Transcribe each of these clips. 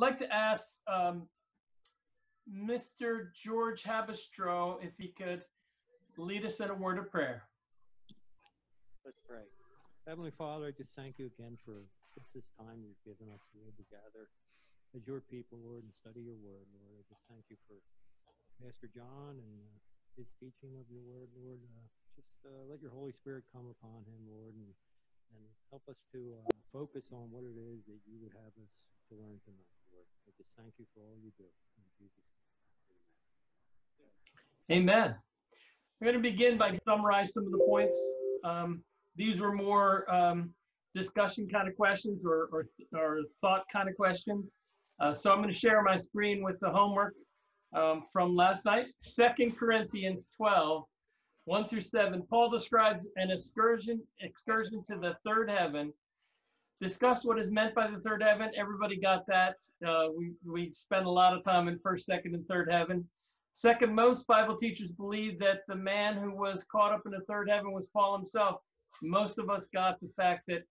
like to ask um, Mr. George Habistro if he could lead us in a word of prayer. Let's pray. Heavenly Father, I just thank you again for this, this time you've given us, Lord, to gather as your people, Lord, and study your word, Lord. I just thank you for Pastor John and uh, his teaching of your word, Lord. Uh, just uh, let your Holy Spirit come upon him, Lord, and, and help us to uh, focus on what it is that you would have us to learn tonight, Just thank you for all you do. Name. Amen. We're going to begin by summarize some of the points. Um, these were more um, discussion kind of questions or, or, or thought kind of questions. Uh, so I'm going to share my screen with the homework um, from last night. Second Corinthians 12, 1 through 7. Paul describes an excursion, excursion to the third heaven. Discuss what is meant by the third heaven. Everybody got that. Uh, we, we spent a lot of time in first, second, and third heaven. Second, most Bible teachers believe that the man who was caught up in the third heaven was Paul himself. Most of us got the fact that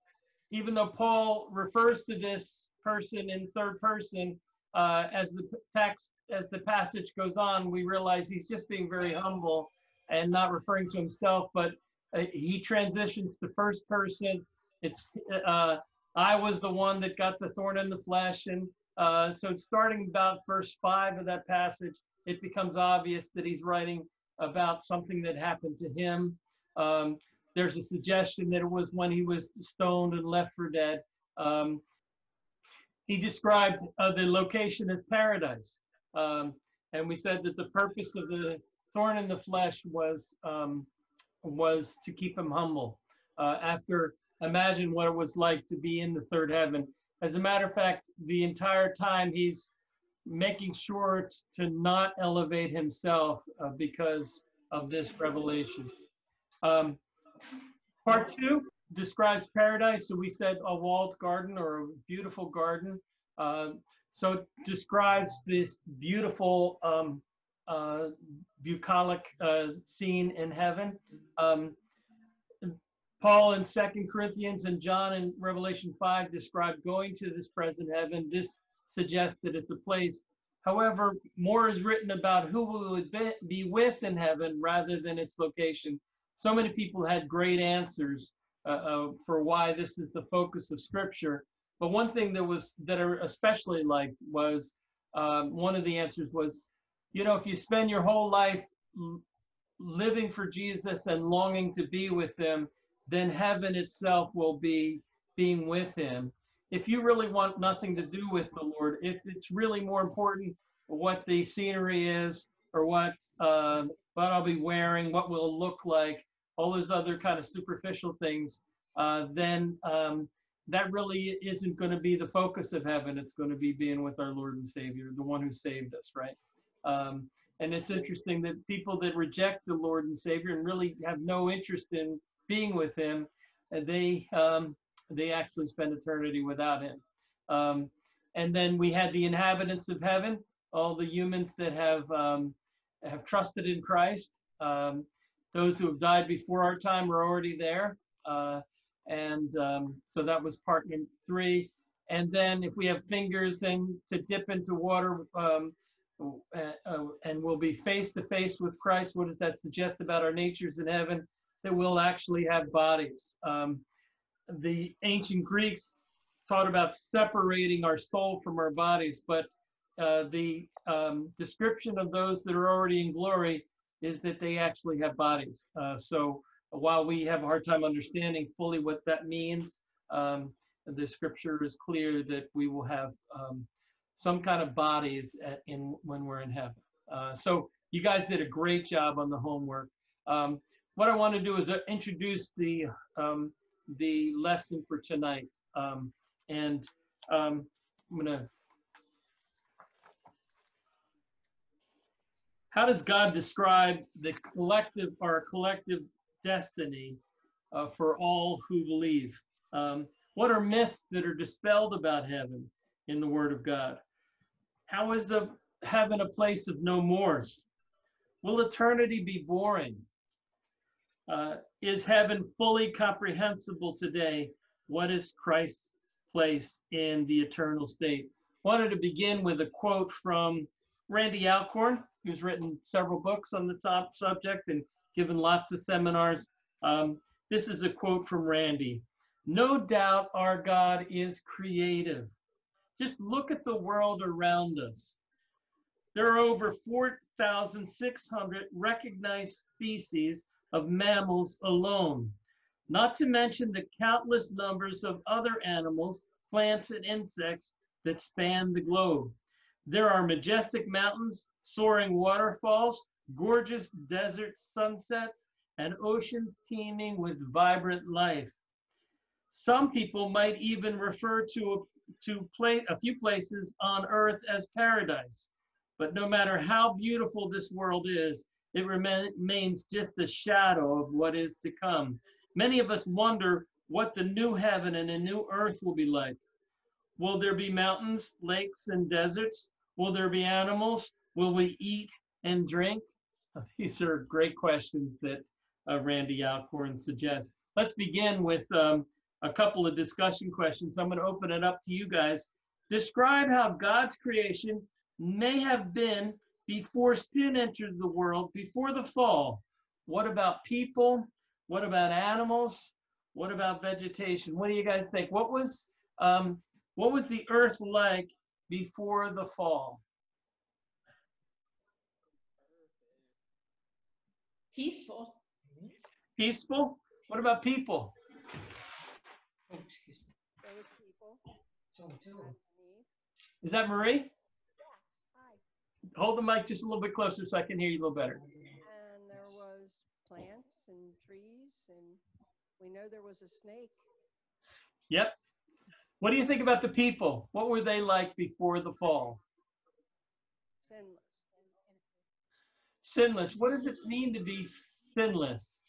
even though Paul refers to this person in third person, uh, as the text, as the passage goes on, we realize he's just being very humble and not referring to himself, but uh, he transitions to first person. It's uh, I was the one that got the thorn in the flesh, and uh, so starting about verse five of that passage, it becomes obvious that he's writing about something that happened to him. Um, there's a suggestion that it was when he was stoned and left for dead. Um, he described uh, the location as paradise. Um, and we said that the purpose of the thorn in the flesh was um, was to keep him humble. Uh, after imagine what it was like to be in the third heaven. As a matter of fact, the entire time he's making sure to not elevate himself uh, because of this revelation. Um, part two describes paradise. So we said a walled garden or a beautiful garden. Uh, so it describes this beautiful um, uh, bucolic uh, scene in heaven. Um, Paul in Second Corinthians and John in Revelation 5 describe going to this present heaven. This suggests that it's a place. However, more is written about who we would be with in heaven rather than its location. So many people had great answers uh, uh, for why this is the focus of Scripture. But one thing that was that I especially liked was um, one of the answers was, you know, if you spend your whole life living for Jesus and longing to be with Him, then heaven itself will be being with Him. If you really want nothing to do with the Lord, if it's really more important what the scenery is or what uh, what I'll be wearing, what will look like, all those other kind of superficial things, uh, then um, that really isn't going to be the focus of heaven. It's going to be being with our Lord and Savior, the one who saved us, right? Um, and it's interesting that people that reject the Lord and Savior and really have no interest in being with Him, they um, they actually spend eternity without Him. Um, and then we had the inhabitants of heaven, all the humans that have um, have trusted in Christ. Um, those who have died before our time are already there. Uh, and um, so that was part three. And then if we have fingers and to dip into water um, uh, uh, and we'll be face to face with Christ, what does that suggest about our natures in heaven? That we'll actually have bodies. Um, the ancient Greeks taught about separating our soul from our bodies, but uh, the um, description of those that are already in glory is that they actually have bodies. Uh, so while we have a hard time understanding fully what that means, um, the scripture is clear that we will have um, some kind of bodies at, in when we're in heaven. Uh, so you guys did a great job on the homework. Um, what I want to do is uh, introduce the um, the lesson for tonight, um, and um, I'm gonna how does God describe the collective or collective destiny uh, for all who believe? Um, what are myths that are dispelled about heaven in the Word of God? How is a, heaven a place of no mores? Will eternity be boring? Uh, is heaven fully comprehensible today? What is Christ's place in the eternal state? wanted to begin with a quote from Randy Alcorn, who's written several books on the top subject and given lots of seminars. Um, this is a quote from Randy. No doubt our God is creative. Just look at the world around us. There are over 4,600 recognized species of mammals alone, not to mention the countless numbers of other animals, plants, and insects that span the globe. There are majestic mountains, soaring waterfalls, gorgeous desert sunsets, and oceans teeming with vibrant life. Some people might even refer to to play a few places on earth as paradise. But no matter how beautiful this world is, it remains just a shadow of what is to come. Many of us wonder what the new heaven and a new earth will be like. Will there be mountains, lakes, and deserts? Will there be animals? Will we eat and drink? These are great questions that uh, Randy Alcorn suggests. Let's begin with um, a couple of discussion questions. I'm going to open it up to you guys. Describe how God's creation may have been before sin entered the world, before the fall. What about people? What about animals? What about vegetation? What do you guys think? What was um, what was the earth like before the fall? Peaceful. Peaceful? What about people? Oh, excuse me. There was people. So too. Adam and Eve. Is that Marie? Yes. Hi. Hold the mic just a little bit closer so I can hear you a little better. And there was plants and trees, and we know there was a snake. Yep. What do you think about the people? What were they like before the fall? Sinless. Sinless. What does it mean to be sinless?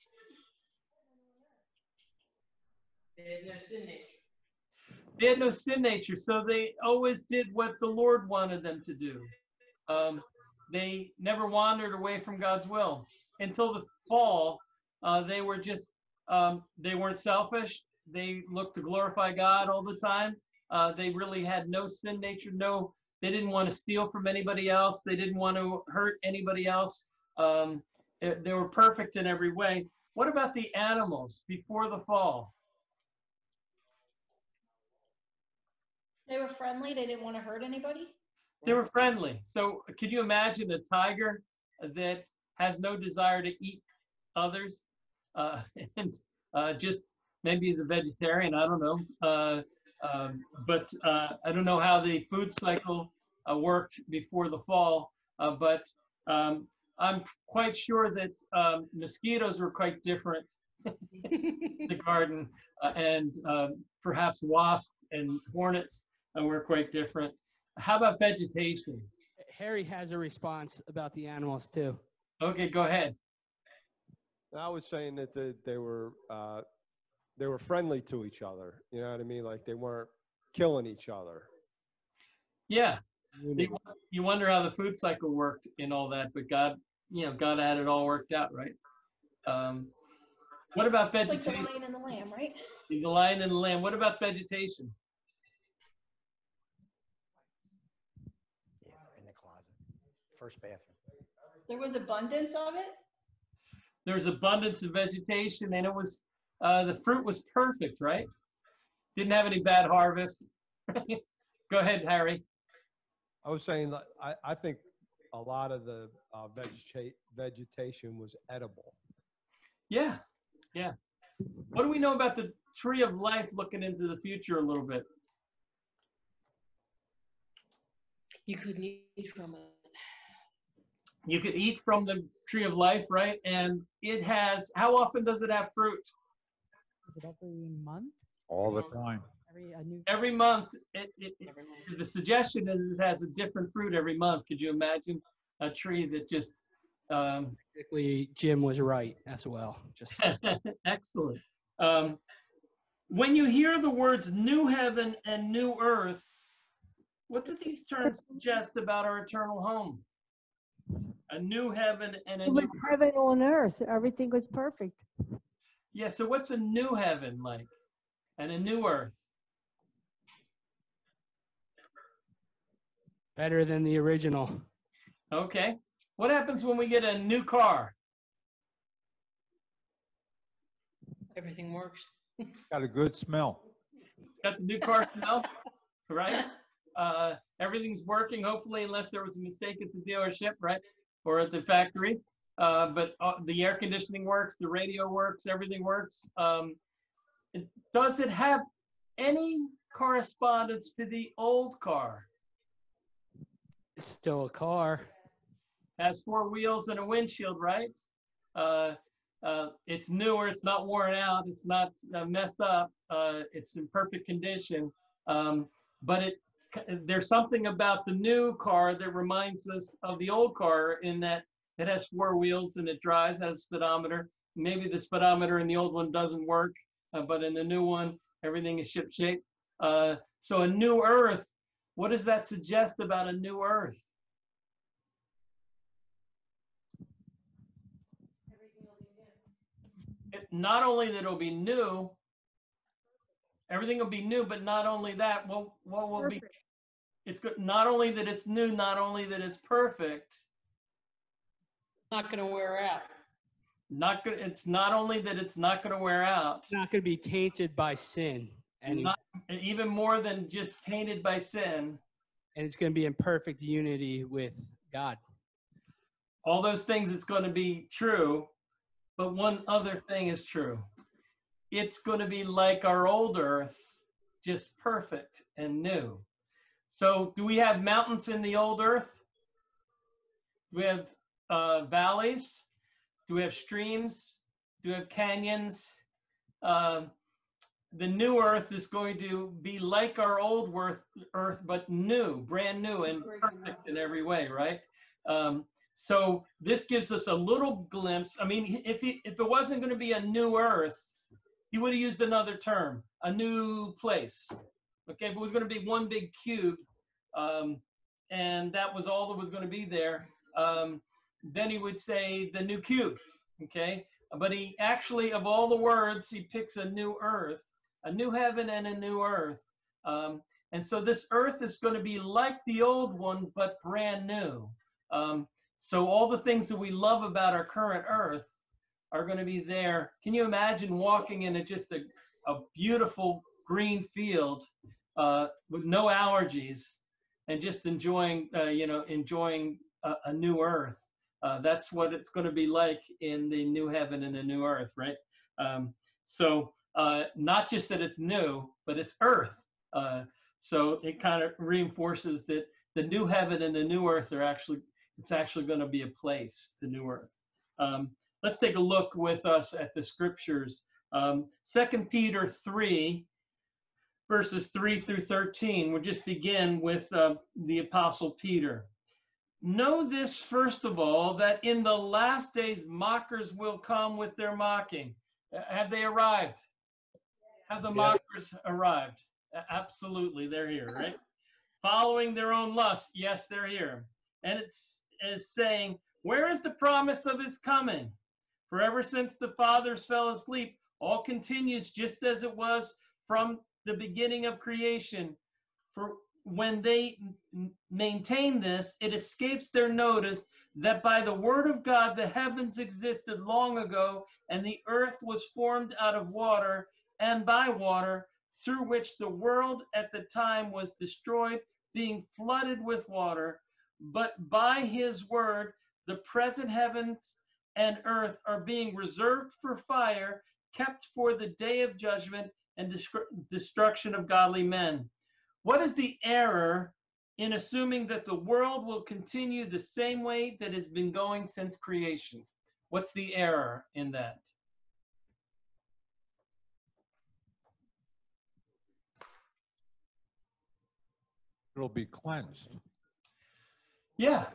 They had no sin nature. They had no sin nature, so they always did what the Lord wanted them to do. Um, they never wandered away from God's will until the fall. Uh, they were just um, they weren't selfish. They looked to glorify God all the time. Uh, they really had no sin nature. No, they didn't want to steal from anybody else. They didn't want to hurt anybody else. Um, they, they were perfect in every way. What about the animals before the fall? They were friendly. They didn't want to hurt anybody. They were friendly. So could you imagine a tiger that has no desire to eat others uh, and uh, just maybe is a vegetarian? I don't know. Uh, um, but uh, I don't know how the food cycle uh, worked before the fall. Uh, but um, I'm quite sure that um, mosquitoes were quite different in the garden, and um, perhaps wasps and hornets were quite different. How about vegetation? Harry has a response about the animals too. Okay, go ahead. I was saying that they, they were uh, they were friendly to each other. You know what I mean? Like they weren't killing each other. Yeah, you you wonder how the food cycle worked and all that, but God, you know, God had it all worked out, right? Um, what about It's like the vegetation? lion and the lamb, right? The lion and the lamb. What about vegetation? Yeah, in the closet. First bathroom. There was abundance of it. There was abundance of vegetation, and it was uh, the fruit was perfect, right? Didn't have any bad harvest. go ahead, Harry. I was saying I, I think a lot of the uh, vegeta- vegetation was edible. Yeah, yeah. What do we know about the tree of life looking into the future a little bit? You couldn't eat from it. You could eat from the tree of life, right? And it has, how often does it have fruit? Is it every month? All the time. Every a new? Every month, it, it, it- Every month. the suggestion is it has a different fruit every month. Could you imagine a tree that just, um, Basically, Jim was right as well. Just excellent. Um, when you hear the words new heaven and new earth, what do these terms suggest about our eternal home? A new heaven and a It new was heaven on earth. Everything was perfect. Yeah, so what's a new heaven like? And a new earth? Better than the original. Okay. What happens when we get a new car? Everything works. Got a good smell. Got the new car smell, right? Uh, everything's working, hopefully, unless there was a mistake at the dealership, right? Or at the factory. Uh, but uh, the air conditioning works, the radio works, everything works. Um, does it have any correspondence to the old car? It's still a car. Has four wheels and a windshield, right? Uh, uh, it's newer, it's not worn out, it's not uh, messed up, uh, it's in perfect condition. Um, but it, there's something about the new car that reminds us of the old car in that it has four wheels and it drives, has a speedometer. Maybe the speedometer in the old one doesn't work, uh, but in the new one, everything is ship shape. Uh, so a new Earth, what does that suggest about a new Earth? it, not only that it'll be new, everything will be new, but not only that, what what will be it's good not only that it's new, not only that it's perfect, Not gonna wear out. not good it's not only that it's not going to wear out, It's not going to be tainted by sin. And, not, even more than just tainted by sin. and it's going to be in perfect unity with God. All those things it's going to be true, but one other thing is true. It's going to be like our old earth, just perfect and new. So, do we have mountains in the old earth? Do we have uh, valleys? Do we have streams? Do we have canyons? Uh, the new earth is going to be like our old earth, earth but new, brand new, and perfect in every way, right? Um, so this gives us a little glimpse. I mean, if he, if it wasn't going to be a new earth, he would have used another term, a new place. Okay, if it was going to be one big cube, um, and that was all that was going to be there, um, then he would say the new cube. Okay, but he actually, of all the words, he picks a new earth, a new heaven, and a new earth. Um, and so this earth is going to be like the old one, but brand new. Um, so all the things that we love about our current earth are going to be there. Can you imagine walking in a, just a, a beautiful green field uh, with no allergies and just enjoying, uh, you know, enjoying a, a new earth? Uh, that's what it's going to be like in the new heaven and the new earth, right? Um, so uh, not just that it's new, but it's earth. Uh, so it kind of reinforces that the new heaven and the new earth are actually, it's actually going to be a place, the new earth. Um, let's take a look with us at the scriptures. Um, 2 Peter 3, verses 3 through 13. We'll just begin with uh, the Apostle Peter. Know this, first of all, that in the last days mockers will come with their mocking. Uh, Have they arrived? Have the Yeah. mockers arrived? Absolutely, they're here, right? Following their own lust. Yes, they're here. And it's is saying, Where is the promise of his coming? For ever since the fathers fell asleep, all continues just as it was from the beginning of creation. For when they maintain this, it escapes their notice that by the word of God the heavens existed long ago, and the earth was formed out of water and by water, through which the world at the time was destroyed, being flooded with water. But by his word, the present heavens and earth are being reserved for fire, kept for the day of judgment and destru- destruction of godly men. What is the error in assuming that the world will continue the same way that has been going since creation? What's the error in that? It'll be cleansed. Yeah,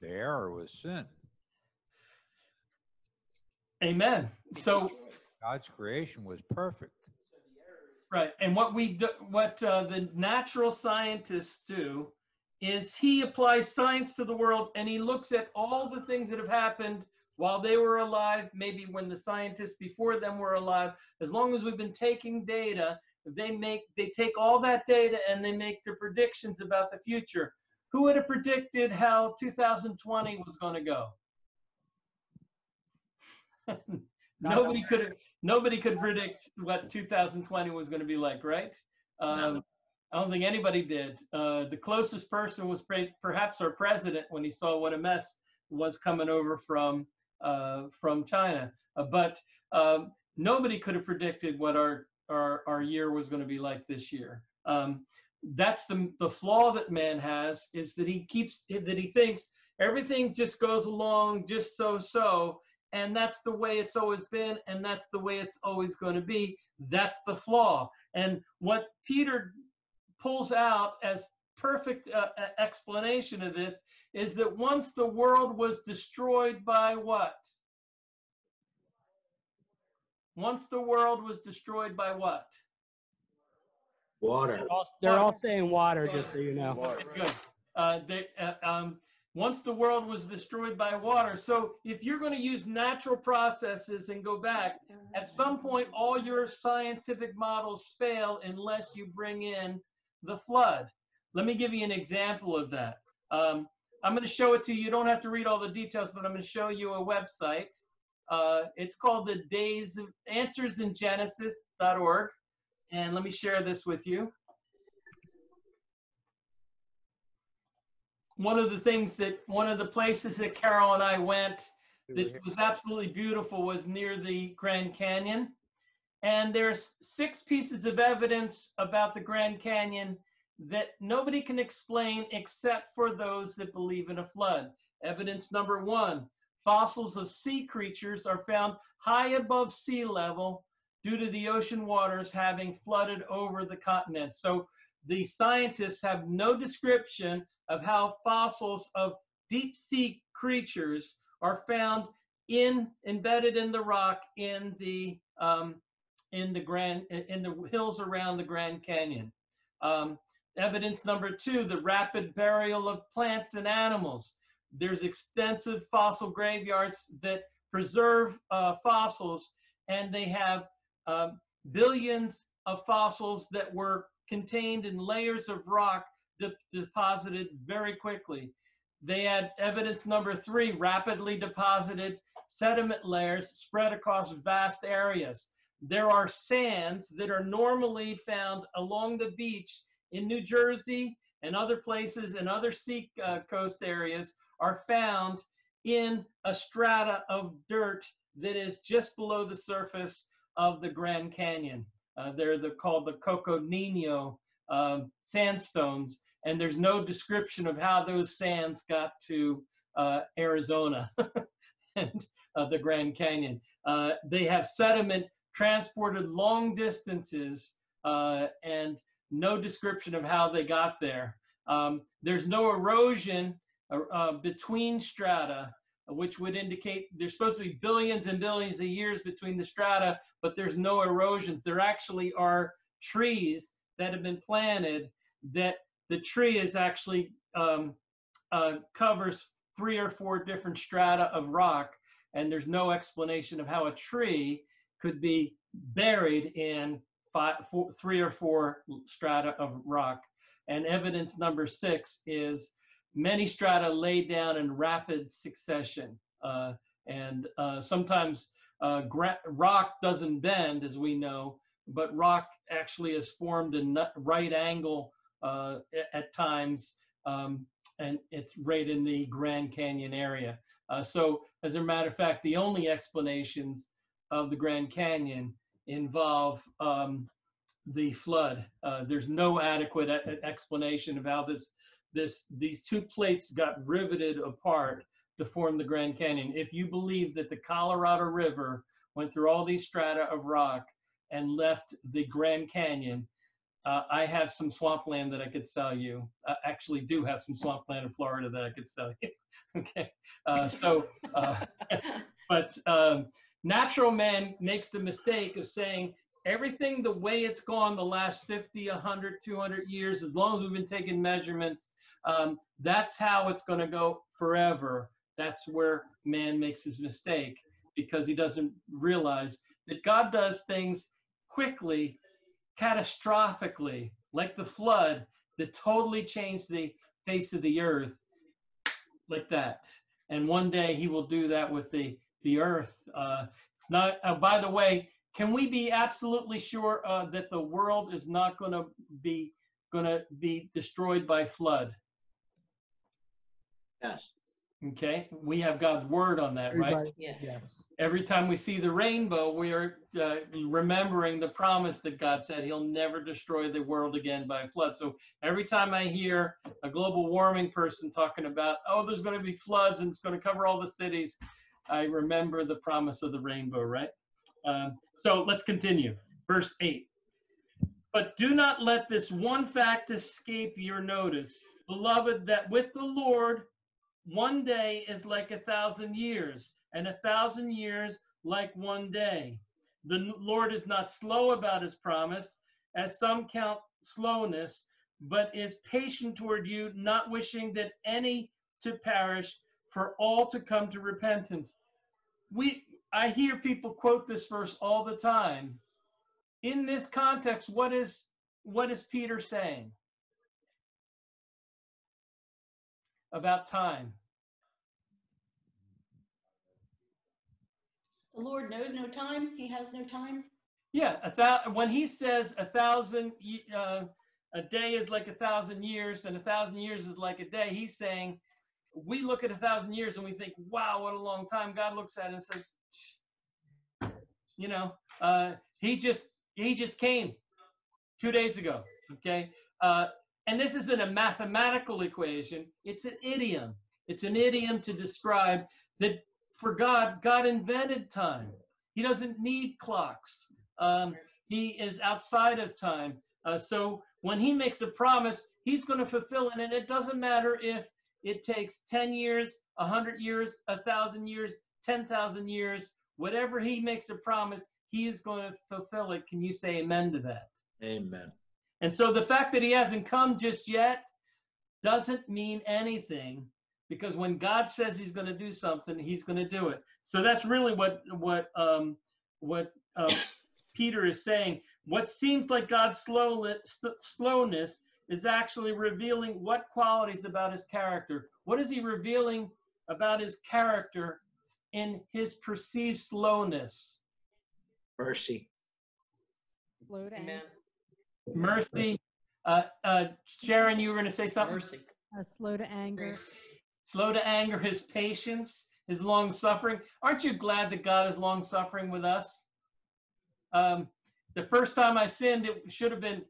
The error was sin. Amen. So, God's creation was perfect. right, and what we do, what uh, the natural scientists do is he applies science to the world and he looks at all the things that have happened while they were alive, maybe when the scientists before them were alive. As long as we've been taking data, they make they take all that data and they make their predictions about the future. who would have predicted how 2020 was going to go? nobody could have. Nobody could predict what 2020 was going to be like, right? Um, I don't think anybody did. Uh, the closest person was pre- perhaps our president when he saw what a mess was coming over from uh, from China. Uh, but um, nobody could have predicted what our our, our year was going to be like this year. Um, that's the the flaw that man has is that he keeps that he thinks everything just goes along just so so and that's the way it's always been and that's the way it's always going to be that's the flaw and what peter pulls out as perfect uh, uh, explanation of this is that once the world was destroyed by what once the world was destroyed by what Water. They're all, they're all saying water, just so you know. Good. Uh, they, uh, um, once the world was destroyed by water. So if you're going to use natural processes and go back, at some point, all your scientific models fail unless you bring in the flood. Let me give you an example of that. Um, I'm going to show it to you. You don't have to read all the details, but I'm going to show you a website. Uh, it's called the Days of Answers in Genesis.org. And let me share this with you. One of the things that, one of the places that Carol and I went that was absolutely beautiful was near the Grand Canyon. And there's six pieces of evidence about the Grand Canyon that nobody can explain except for those that believe in a flood. Evidence number one, fossils of sea creatures are found high above sea level due to the ocean waters having flooded over the continent. So the scientists have no description of how fossils of deep sea creatures are found in embedded in the rock in the um, in the grand in the hills around the Grand Canyon. Um, evidence number two: the rapid burial of plants and animals. There's extensive fossil graveyards that preserve uh, fossils, and they have uh, billions of fossils that were contained in layers of rock de deposited very quickly. They had evidence number three, rapidly deposited sediment layers spread across vast areas. There are sands that are normally found along the beach in New Jersey and other places and other sea uh, coast areas are found in a strata of dirt that is just below the surface of the Grand Canyon. Uh, they're the, called the Coconino um, sandstones, and there's no description of how those sands got to uh, Arizona and uh, the Grand Canyon. Uh, they have sediment transported long distances uh, and no description of how they got there. Um, there's no erosion uh, between strata which would indicate there's supposed to be billions and billions of years between the strata, but there's no erosions. There actually are trees that have been planted that the tree is actually um, uh, covers three or four different strata of rock, and there's no explanation of how a tree could be buried in five, four, three or four strata of rock. And evidence number six is many strata laid down in rapid succession. Uh, and uh, sometimes uh, rock doesn't bend, as we know, but rock actually is formed in right angle uh, at times, um, and it's right in the Grand Canyon area. Uh, so, as a matter of fact, the only explanations of the Grand Canyon involve um, the flood. Uh, there's no adequate explanation of how this this these two plates got riveted apart to form the Grand Canyon. If you believe that the Colorado River went through all these strata of rock and left the Grand Canyon, uh, I have some swampland that I could sell you. I actually do have some swampland in Florida that I could sell you. okay, uh, so, uh, but um, natural man makes the mistake of saying everything the way it's gone the last 50, 100, 200 years, as long as we've been taking measurements, um, that's how it's going to go forever. That's where man makes his mistake because he doesn't realize that God does things quickly, catastrophically, like the flood that totally changed the face of the earth like that. And one day he will do that with the, the earth. Uh, it's not, uh, by the way, can we be absolutely sure uh, that the world is not going to be going to be destroyed by flood? Yes. Okay, we have God's word on that, right? Yes. Yes. Every time we see the rainbow, we are uh, remembering the promise that God said He'll never destroy the world again by a flood. So every time I hear a global warming person talking about, oh, there's going to be floods and it's going to cover all the cities, I remember the promise of the rainbow, right? Um, so let's continue. Verse 8. But do not let this one fact escape your notice, beloved, that with the Lord, one day is like a thousand years, and a thousand years like one day. The Lord is not slow about his promise, as some count slowness, but is patient toward you, not wishing that any to perish, for all to come to repentance. We I hear people quote this verse all the time. In this context, what is what is Peter saying about time? The Lord knows no time. He has no time. Yeah, a thou- when he says a thousand, uh, a day is like a thousand years, and a thousand years is like a day, he's saying, we look at a thousand years and we think, wow, what a long time. God looks at it and says, you know, uh, he just he just came two days ago. Okay, uh, and this isn't a mathematical equation; it's an idiom. It's an idiom to describe that for God, God invented time. He doesn't need clocks. Um, he is outside of time. Uh, so when he makes a promise, he's going to fulfill it. And it doesn't matter if it takes 10 years, 100 years, 1,000 years, 10,000 years, whatever he makes a promise, he is going to fulfill it. Can you say amen to that? Amen. And so the fact that he hasn't come just yet doesn't mean anything because when God says he's going to do something, he's going to do it. So that's really what what um, what um, Peter is saying. What seems like God's slow, slowness is actually revealing what qualities about his character. What is he revealing about his character in his perceived slowness? Mercy. Amen. Mercy. Uh, uh, Sharon, you were going to say something? Mercy. Uh, slow to anger. Grace. Slow to anger, his patience, his long suffering. Aren't you glad that God is long suffering with us? Um, the first time I sinned, it should have been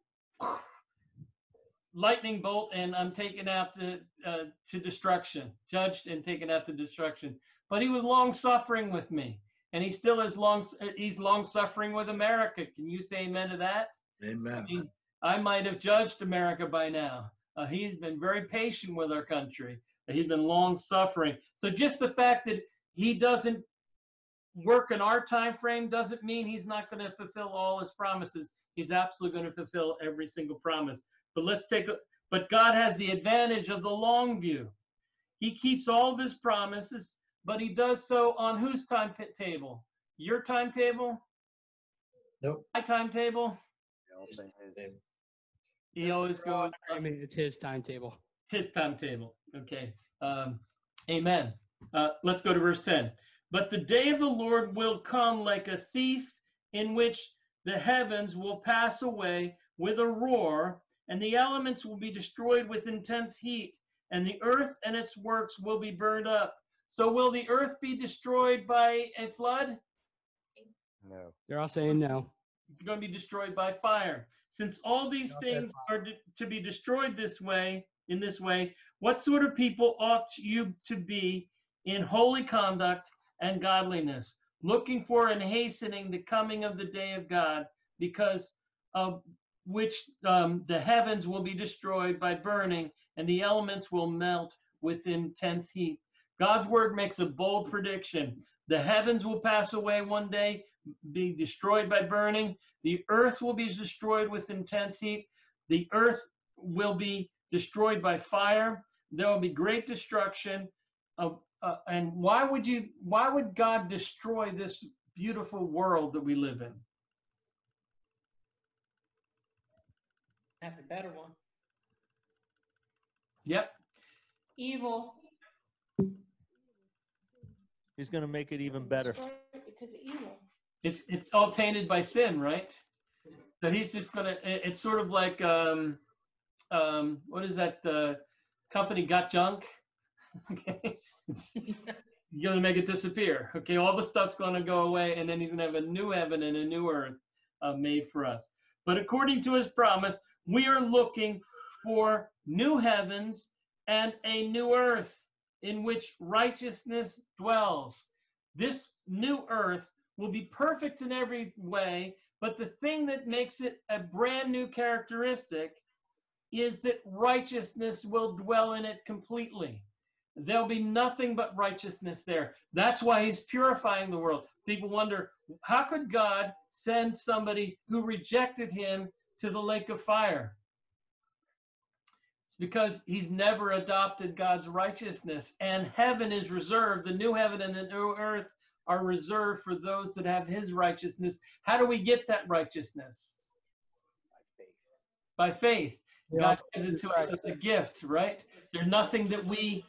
lightning bolt, and I'm taken out to uh, to destruction, judged and taken out to destruction. But He was long suffering with me, and He still is long. He's long suffering with America. Can you say amen to that? I Amen. mean, I might have judged America by now. Uh, he's been very patient with our country. He's been long suffering. So just the fact that he doesn't work in our time frame doesn't mean he's not going to fulfill all his promises. He's absolutely going to fulfill every single promise. But let's take a but God has the advantage of the long view. He keeps all of his promises, but he does so on whose timetable? Your timetable? Nope. My timetable? He always goes I mean, it's his timetable. his timetable. Okay. Um, amen. Uh, let's go to verse 10. But the day of the Lord will come like a thief, in which the heavens will pass away with a roar, and the elements will be destroyed with intense heat, and the earth and its works will be burned up. So, will the earth be destroyed by a flood? No. They're all saying no. It's going to be destroyed by fire. Since all these They'll things are to be destroyed this way, in this way, what sort of people ought you to be in holy conduct and godliness, looking for and hastening the coming of the day of God, because of which um, the heavens will be destroyed by burning, and the elements will melt with intense heat. God's word makes a bold prediction. The heavens will pass away one day, be destroyed by burning. The earth will be destroyed with intense heat. The earth will be destroyed by fire. There will be great destruction. Of, uh, and why would you? Why would God destroy this beautiful world that we live in? Have a better one. Yep, Evil. He's going to make it even better. Because of evil. It's it's all tainted by sin, right? So he's just gonna. It's sort of like um, um, what is that uh, company got junk? okay, you're gonna make it disappear. Okay, all the stuff's gonna go away, and then he's gonna have a new heaven and a new earth uh, made for us. But according to his promise, we are looking for new heavens and a new earth in which righteousness dwells. This new earth will be perfect in every way, but the thing that makes it a brand new characteristic is that righteousness will dwell in it completely. There'll be nothing but righteousness there. That's why he's purifying the world. People wonder, how could God send somebody who rejected him to the lake of fire? It's because he's never adopted God's righteousness, and heaven is reserved. The new heaven and the new earth are reserved for those that have his righteousness. How do we get that righteousness? By faith. We God gives it to us as a gift, right? There's nothing that we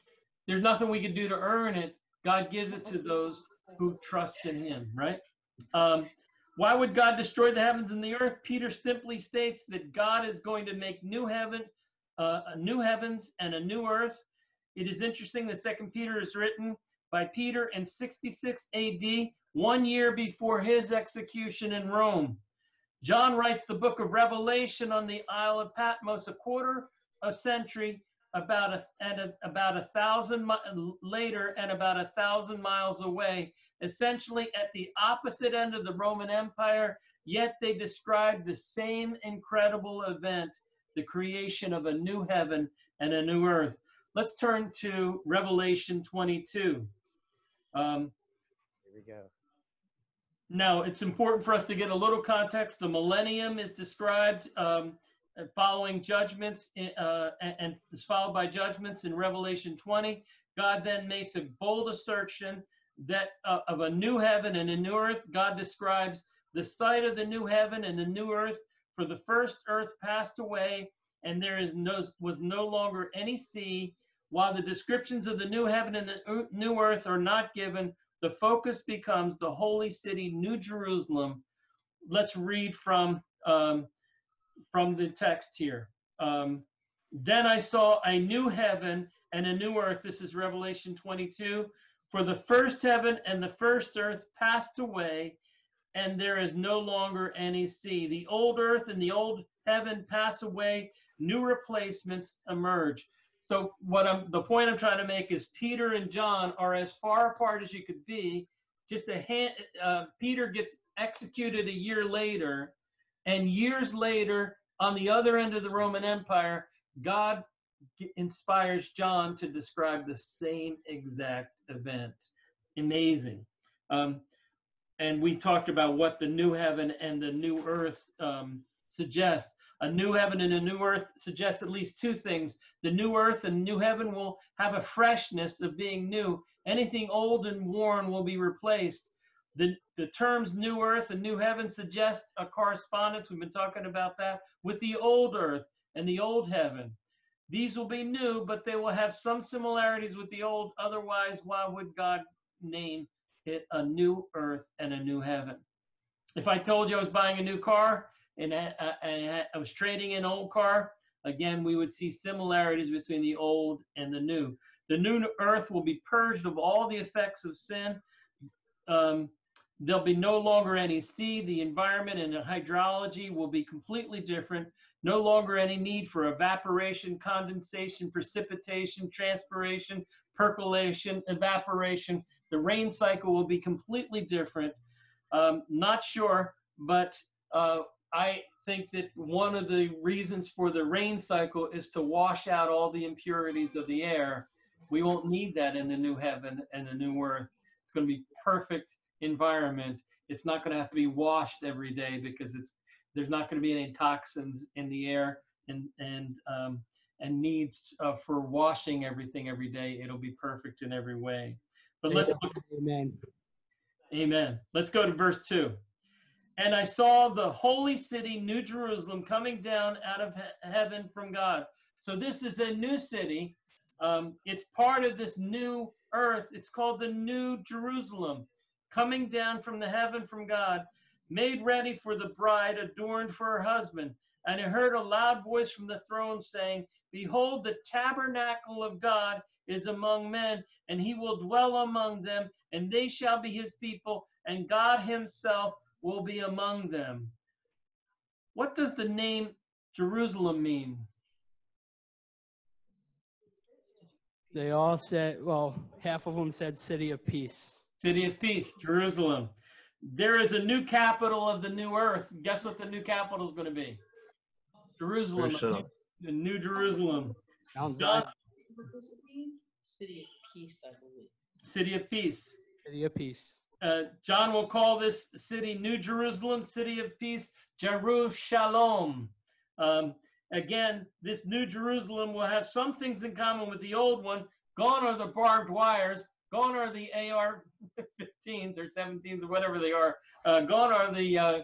there's nothing we can do to earn it. God gives it to those who trust in him, right? Um, why would God destroy the heavens and the earth? Peter simply states that God is going to make new heaven, uh, a new heavens and a new earth. It is interesting that Second Peter is written by Peter in 66 AD, one year before his execution in Rome. John writes the book of Revelation on the Isle of Patmos a quarter a century about a and a, about a thousand mi- later and about a thousand miles away, essentially at the opposite end of the Roman Empire. Yet they describe the same incredible event, the creation of a new heaven and a new earth. Let's turn to Revelation 22. Um, Here we go. Now, it's important for us to get a little context. The millennium is described um, uh, following judgments, uh, and, is followed by judgments in Revelation 20. God then makes a bold assertion that uh, of a new heaven and a new earth. God describes the sight of the new heaven and the new earth. For the first earth passed away, and there is no was no longer any sea. While the descriptions of the new heaven and the new earth are not given, the focus becomes the holy city, New Jerusalem. Let's read from um, from the text here. Um, then I saw a new heaven and a new earth. This is Revelation 22. For the first heaven and the first earth passed away, and there is no longer any sea. The old earth and the old heaven pass away, new replacements emerge. So what I'm the point I'm trying to make is Peter and John are as far apart as you could be. Just a hand, uh, Peter gets executed a year later, and years later, on the other end of the Roman Empire, God inspires John to describe the same exact event. Amazing. Um, and we talked about what the new heaven and the new earth um, suggest. A new heaven and a new earth suggests at least two things. The new earth and new heaven will have a freshness of being new. Anything old and worn will be replaced. The, the terms new earth and new heaven suggest a correspondence, we've been talking about that, with the old earth and the old heaven. These will be new, but they will have some similarities with the old. Otherwise, why would God name it a new earth and a new heaven? If I told you I was buying a new car and I, I- and I was trading in an old car, again, we would see similarities between the old and the new. The new earth will be purged of all the effects of sin. Um, there'll be no longer any sea. The environment and the hydrology will be completely different. No longer any need for evaporation, condensation, precipitation, transpiration, percolation, evaporation. The rain cycle will be completely different. Um, not sure, but uh, I think that one of the reasons for the rain cycle is to wash out all the impurities of the air. We won't need that in the new heaven and the new earth. It's going to be perfect environment. It's not going to have to be washed every day because it's there's not going to be any toxins in the air and and um, and needs uh, for washing everything every day. It'll be perfect in every way. But let's look Amen. Amen. Let's go to verse 2. And I saw the holy city, New Jerusalem, coming down out of he- heaven from God. So this is a new city. Um, it's part of this new earth. It's called the New Jerusalem, coming down from the heaven from God, made ready for the bride, adorned for her husband. And I heard a loud voice from the throne saying, Behold, the tabernacle of God is among men, and he will dwell among them, and they shall be his people, and God himself will be among them. What does the name Jerusalem mean? They all said, well, half of them said city of peace. City of Peace, Jerusalem. There is a new capital of the new earth. Guess what the new capital is going to be? Jerusalem. Jerusalem. The New Jerusalem. Sounds John, What does it mean? City of Peace, I believe. City of Peace. city of peace. Uh, John will call this city New Jerusalem, City of Peace, Jerusalem. Um, again, this New Jerusalem will have some things in common with the old one. Gone are the barbed wires. Gone are the AR-15s or 17s or whatever they are. Uh, gone are the uh,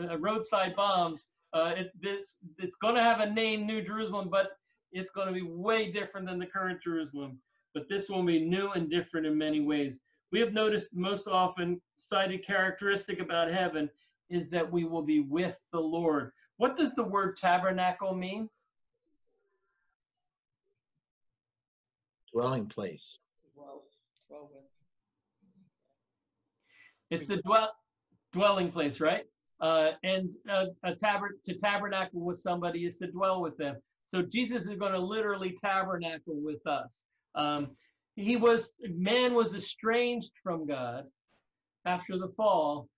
uh, roadside bombs. Uh, it, this, it's going to have a name, New Jerusalem, but it's going to be way different than the current Jerusalem. But this will be new and different in many ways. We have noticed most often cited characteristic about heaven is that we will be with the Lord. What does the word tabernacle mean? Dwelling place. Well, well, with. It's the dwell, dwelling place, right? Uh, and uh, a taber- to tabernacle with somebody is to dwell with them. So Jesus is going to literally tabernacle with us. Um, he was man was estranged from God after the fall,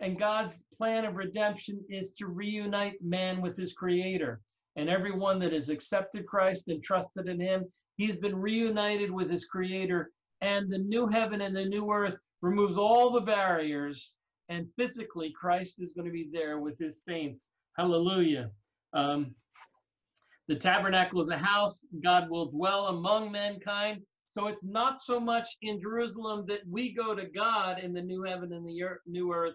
and God's plan of redemption is to reunite man with his Creator. And everyone that has accepted Christ and trusted in Him, he's been reunited with his Creator. And the new heaven and the new earth removes all the barriers and physically christ is going to be there with his saints hallelujah um, the tabernacle is a house god will dwell among mankind so it's not so much in jerusalem that we go to god in the new heaven and the ear- new earth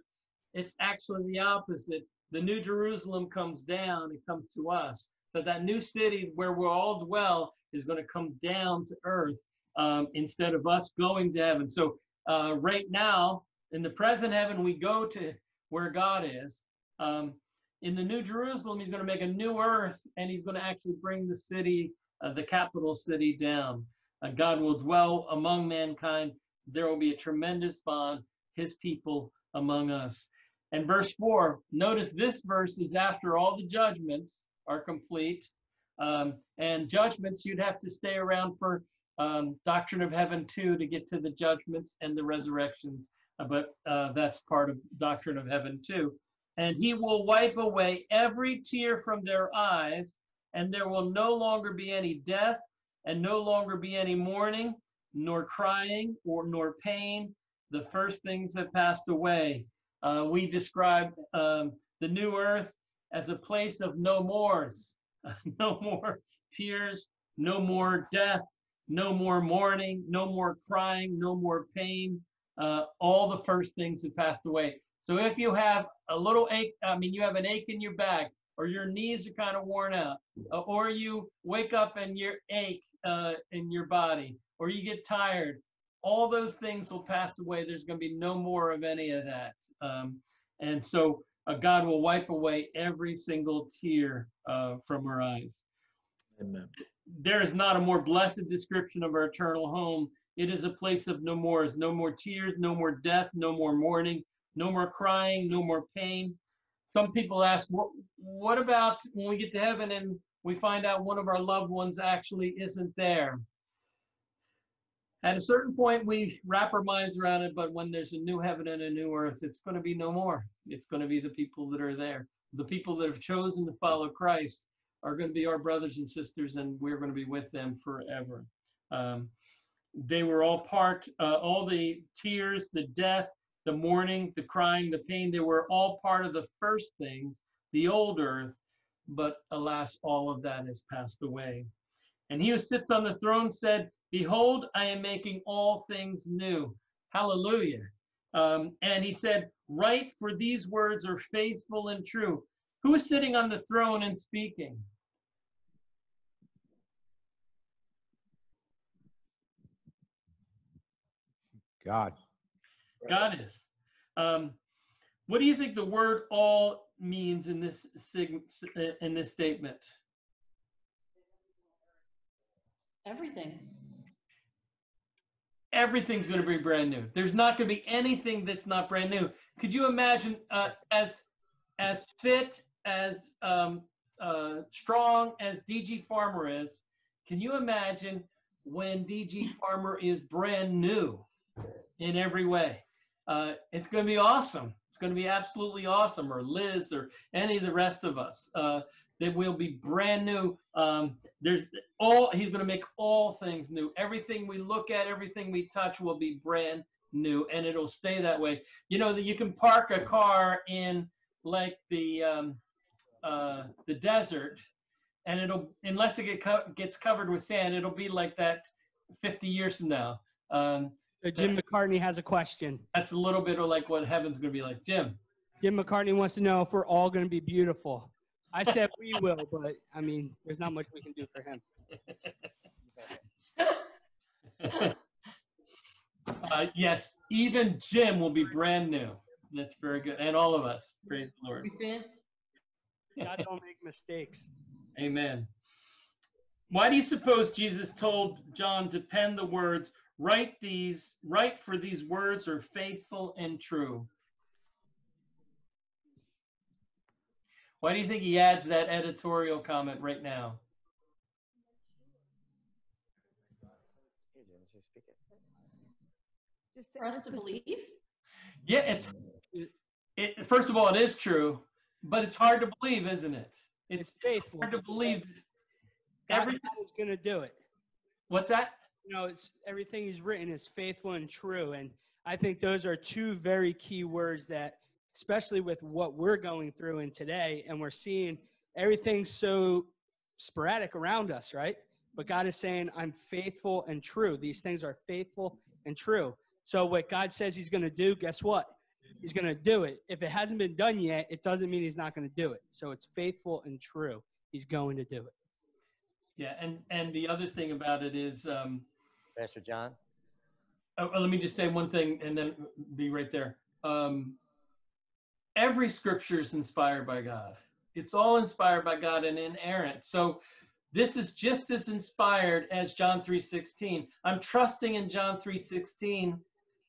it's actually the opposite the new jerusalem comes down it comes to us so that new city where we'll all dwell is going to come down to earth um, instead of us going to heaven so uh, right now in the present heaven, we go to where God is. Um, in the New Jerusalem, he's going to make a new earth and he's going to actually bring the city, uh, the capital city, down. Uh, God will dwell among mankind. There will be a tremendous bond, his people among us. And verse 4, notice this verse is after all the judgments are complete. Um, and judgments, you'd have to stay around for um, Doctrine of Heaven 2 to get to the judgments and the resurrections but uh, that's part of doctrine of heaven too. And he will wipe away every tear from their eyes, and there will no longer be any death, and no longer be any mourning, nor crying, or nor pain. The first things have passed away. Uh, we describe um, the new earth as a place of no mores, no more tears, no more death, no more mourning, no more crying, no more pain uh, all the first things have passed away. So if you have a little ache, I mean, you have an ache in your back, or your knees are kind of worn out, uh, or you wake up and you ache uh, in your body, or you get tired, all those things will pass away. There's going to be no more of any of that. Um, and so uh, God will wipe away every single tear uh, from our eyes. Amen. There is not a more blessed description of our eternal home it is a place of no mores, no more tears, no more death, no more mourning, no more crying, no more pain. Some people ask, what, what about when we get to heaven and we find out one of our loved ones actually isn't there? At a certain point, we wrap our minds around it, but when there's a new heaven and a new earth, it's going to be no more. It's going to be the people that are there. The people that have chosen to follow Christ are going to be our brothers and sisters, and we're going to be with them forever. Um, they were all part, uh, all the tears, the death, the mourning, the crying, the pain, they were all part of the first things, the old earth, but alas, all of that has passed away. And he who sits on the throne said, Behold, I am making all things new. Hallelujah. Um, and he said, Write, for these words are faithful and true. Who is sitting on the throne and speaking? God. God is. Um, what do you think the word all means in this sig- in this statement? Everything. Everything's going to be brand new. There's not going to be anything that's not brand new. Could you imagine uh, as as fit as um, uh, strong as DG Farmer is? Can you imagine when DG Farmer is brand new in every way? Uh, it's going to be awesome. It's going to be absolutely awesome. Or Liz, or any of the rest of us. Uh, that will be brand new. Um, there's all he's going to make all things new. Everything we look at, everything we touch will be brand new, and it'll stay that way. You know that you can park a car in like the um, uh, the desert, and it'll unless it get co- gets covered with sand, it'll be like that 50 years from now. Um, Jim McCartney has a question. that's a little bit of like what heaven's going to be like. Jim. Jim McCartney wants to know if we're all going to be beautiful. I said we will, but I mean, there's not much we can do for him. uh, yes, even Jim will be brand new. That's very good, and all of us. Praise the Lord. God don't make mistakes. Amen. Why do you suppose Jesus told John to pen the words, write these, write for these words are faithful and true? Why do you think he adds that editorial comment right now? Just For us to believe? Yeah, it's it, first of all, it is true, but it's hard to believe, isn't it? It's faithful. hard to believe. God, Every God is going to do it. what's that? You know, it's everything he's written is faithful and true, and I think those are two very key words that, especially with what we're going through in today, and we're seeing everything so sporadic around us, right? But God is saying, "I'm faithful and true." These things are faithful and true. So what God says He's going to do, guess what? He's going to do it. If it hasn't been done yet, it doesn't mean He's not going to do it. So it's faithful and true. He's going to do it. Yeah, and and the other thing about it is, um, Pastor John? oh, oh, let me just say one thing and then be right there. Um, every scripture is inspired by God. It's all inspired by God and inerrant. So this is just as inspired as John 3:16. I'm trusting in John 3:16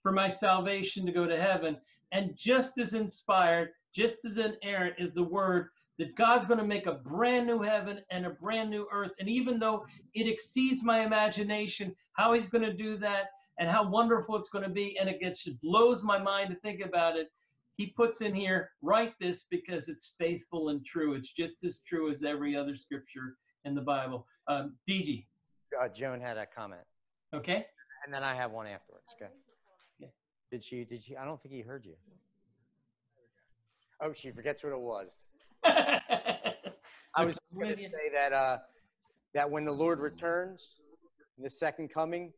for my salvation to go to heaven, and just as inspired, just as inerrant is the word that God's going to make a brand new heaven and a brand new earth. And even though it exceeds my imagination, how he's going to do that and how wonderful it's going to be, and it gets just blows my mind to think about it. He puts in here, write this because it's faithful and true. It's just as true as every other scripture in the Bible. Um, DG, Uh, Joan had a comment, okay? and then I have one afterwards. Okay. Okay. Did she? Did she? I don't think he heard you. Oh, she forgets what it was. I was going to say that uh, that when the Lord returns, in the second coming,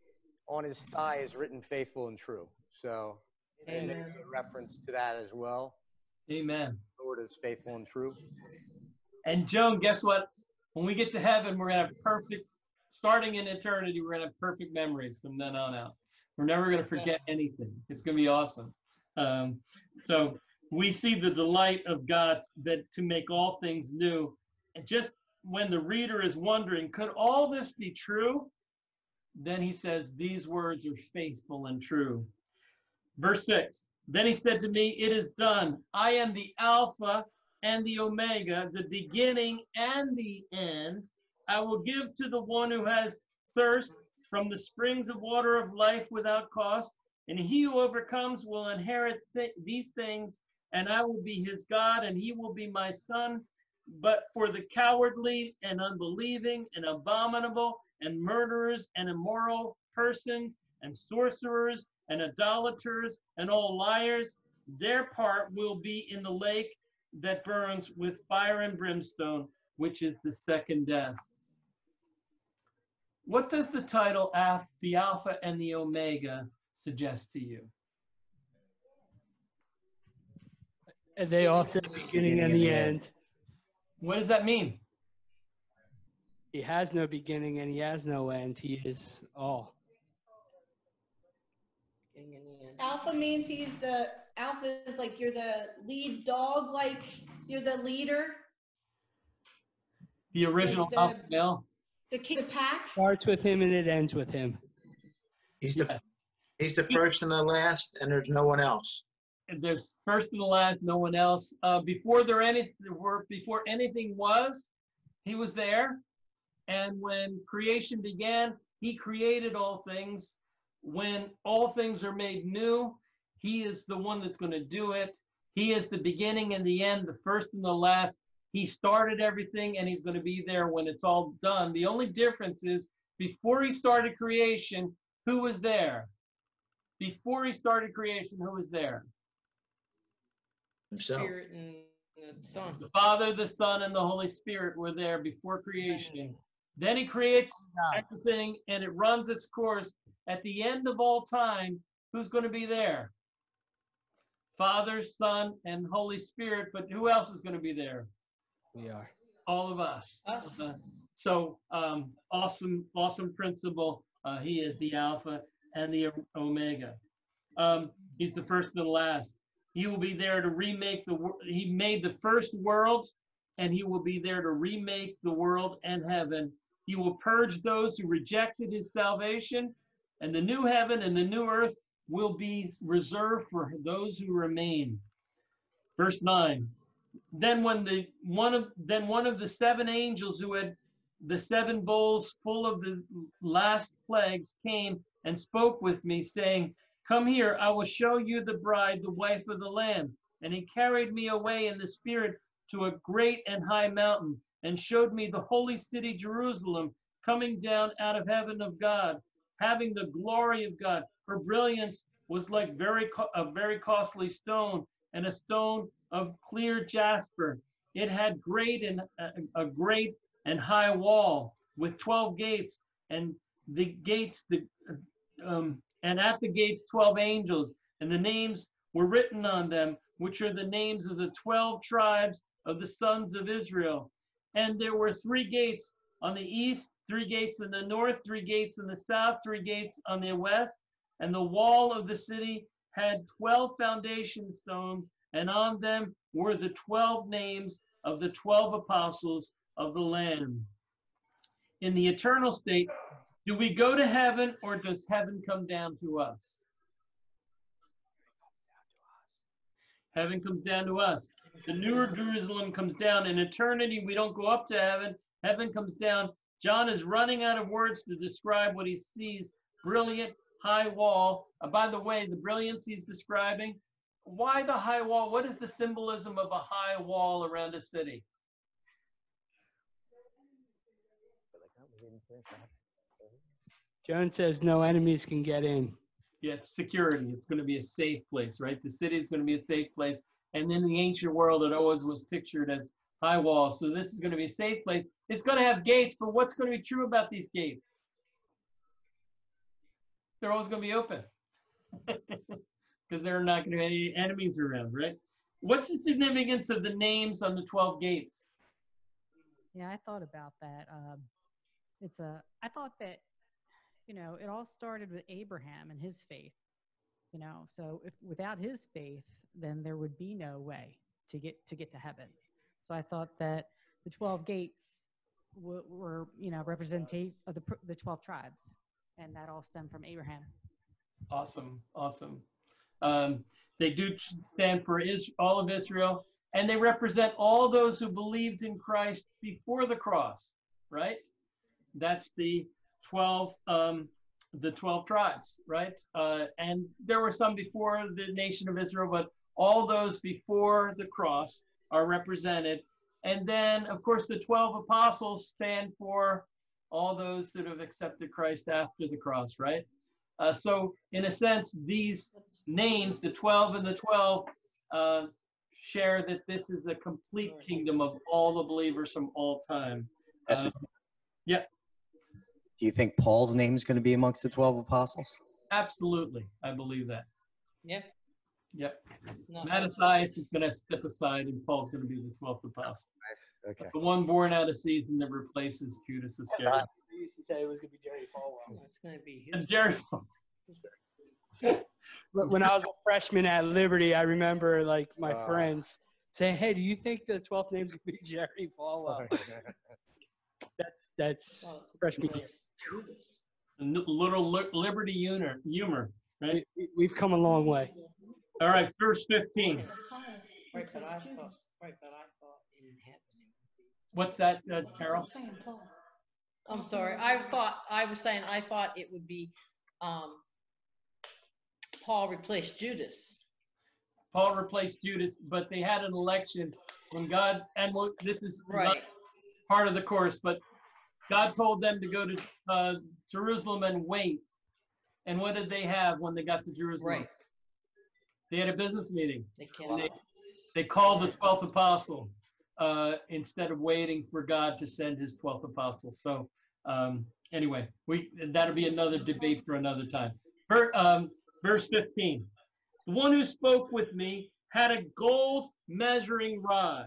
on his thigh is written "faithful and true." So, Amen. a reference to that as well. Amen. The Lord is faithful and true. And Joan, guess what? When we get to heaven, we're gonna have perfect, starting in eternity, we're gonna have perfect memories from then on out. We're never gonna forget anything. It's gonna be awesome. Um, so we see the delight of God that to make all things new. And just when the reader is wondering, could all this be true? Then he says, These words are faithful and true. Verse 6 Then he said to me, It is done. I am the Alpha and the Omega, the beginning and the end. I will give to the one who has thirst from the springs of water of life without cost. And he who overcomes will inherit th- these things, and I will be his God, and he will be my son. But for the cowardly and unbelieving and abominable and murderers and immoral persons and sorcerers and idolaters and all liars, their part will be in the lake that burns with fire and brimstone, which is the second death. What does the title the Alpha and the Omega suggest to you? And they all said beginning and the end. What does that mean? He has no beginning and he has no end. He is all. everything in the end. Alpha means he's the alpha is like you're the lead dog, like you're the leader, The original the- alpha male. the king of the pack. Starts with him and it ends with him. He's the, he's the first and the last, and there's no one else. There's first and the last, no one else. Uh, before there any there were before anything was, he was there. And when creation began, he created all things. When all things are made new, he is the one that's going to do it. He is the beginning and the end, the first and the last. He started everything and he's going to be there when it's all done. The only difference is before he started creation, who was there? Before he started creation, who was there? Himself. Spirit and the Son. The Father, the Son, and the Holy Spirit were there before creation. Then he creates everything and it runs its course. At the end of all time, who's going to be there? Father, Son, and Holy Spirit, but who else is going to be there? We are. All of us. Us. Uh, so um, awesome, awesome principle. Uh, he is the Alpha and the Omega. Um, he's the first and the last. He will be there to remake the. wor- He made the first world, and he will be there to remake the world and heaven. He will purge those who rejected his salvation, and the new heaven and the new earth will be reserved for those who remain. Verse nine. Then when the one of then one of the seven angels who had the seven bowls full of the last plagues came and spoke with me, saying, Come here, I will show you the bride, the wife of the Lamb. And he carried me away in the spirit to a great and high mountain, and showed me the holy city Jerusalem coming down out of heaven of God, having the glory of God. Her brilliance was like very a very costly stone, and a stone of clear jasper. It had great and a, a great and high wall with 12 gates and the gates the um, and at the gates 12 angels and the names were written on them which are the names of the 12 tribes of the sons of israel and there were three gates on the east three gates in the north three gates in the south three gates on the west and the wall of the city had 12 foundation stones and on them were the 12 names of the 12 apostles of the Lamb. In the eternal state, do we go to heaven or does heaven come down to us? Heaven comes down to us. The newer Jerusalem comes down. In eternity, we don't go up to heaven. Heaven comes down. John is running out of words to describe what he sees. Brilliant high wall. Uh, by the way, the brilliance he's describing, why the high wall? What is the symbolism of a high wall around a city? Joan says no enemies can get in. Yeah, it's security. It's going to be a safe place, right? The city is going to be a safe place. And in the ancient world, it always was pictured as high walls. So this is going to be a safe place. It's going to have gates, but what's going to be true about these gates? They're always going to be open because there are not going to be any enemies around, right? What's the significance of the names on the 12 gates? Yeah, I thought about that. Um, it's a. I thought that, you know, it all started with Abraham and his faith. You know, so if without his faith, then there would be no way to get to get to heaven. So I thought that the twelve gates were, were you know, representative of the the twelve tribes, and that all stemmed from Abraham. Awesome, awesome. Um, they do stand for is- all of Israel, and they represent all those who believed in Christ before the cross, right? That's the 12, um, the 12 tribes, right? Uh, and there were some before the nation of Israel, but all those before the cross are represented. And then, of course, the 12 apostles stand for all those that have accepted Christ after the cross, right? Uh, so, in a sense, these names, the 12 and the 12, uh, share that this is a complete kingdom of all the believers from all time. Uh, yeah, Do you think Paul's name is going to be amongst the 12 apostles? absolutely. I believe that. Yep. Yep. Not Mattathias is going to step aside, and Paul's going to be the 12th apostle. Okay. The one born out of season that replaces Judas Iscariot. I used to say it was going to be Jerry Falwell. It's gonna be. And Jerry. Wh- When I was a freshman at Liberty, I remember like my Ah. friends saying, "Hey, do you think the 12th name's gonna be Jerry Falwell?" that's that's Well, freshman year. it's Judas. Little li- Liberty humor, humor, right? We- we- We've come a long way. All right, verse 15. Right, but I thought, right, but I thought it didn't have. What's that, uh, Carol? I'm saying, Paul. I'm sorry, I thought, I was saying, I thought it would be, um, Paul replaced Judas. Paul replaced Judas, but they had an election when God, and look, this is not Right. Part of the course, but God told them to go to uh, Jerusalem and wait. And what did they have when they got to Jerusalem? Right. They had a business meeting. They they, they called the 12th apostle uh, instead of waiting for God to send his 12th apostle. So um, anyway, we that'll be another debate for another time. Ver, um, verse 15. The one who spoke with me had a gold measuring rod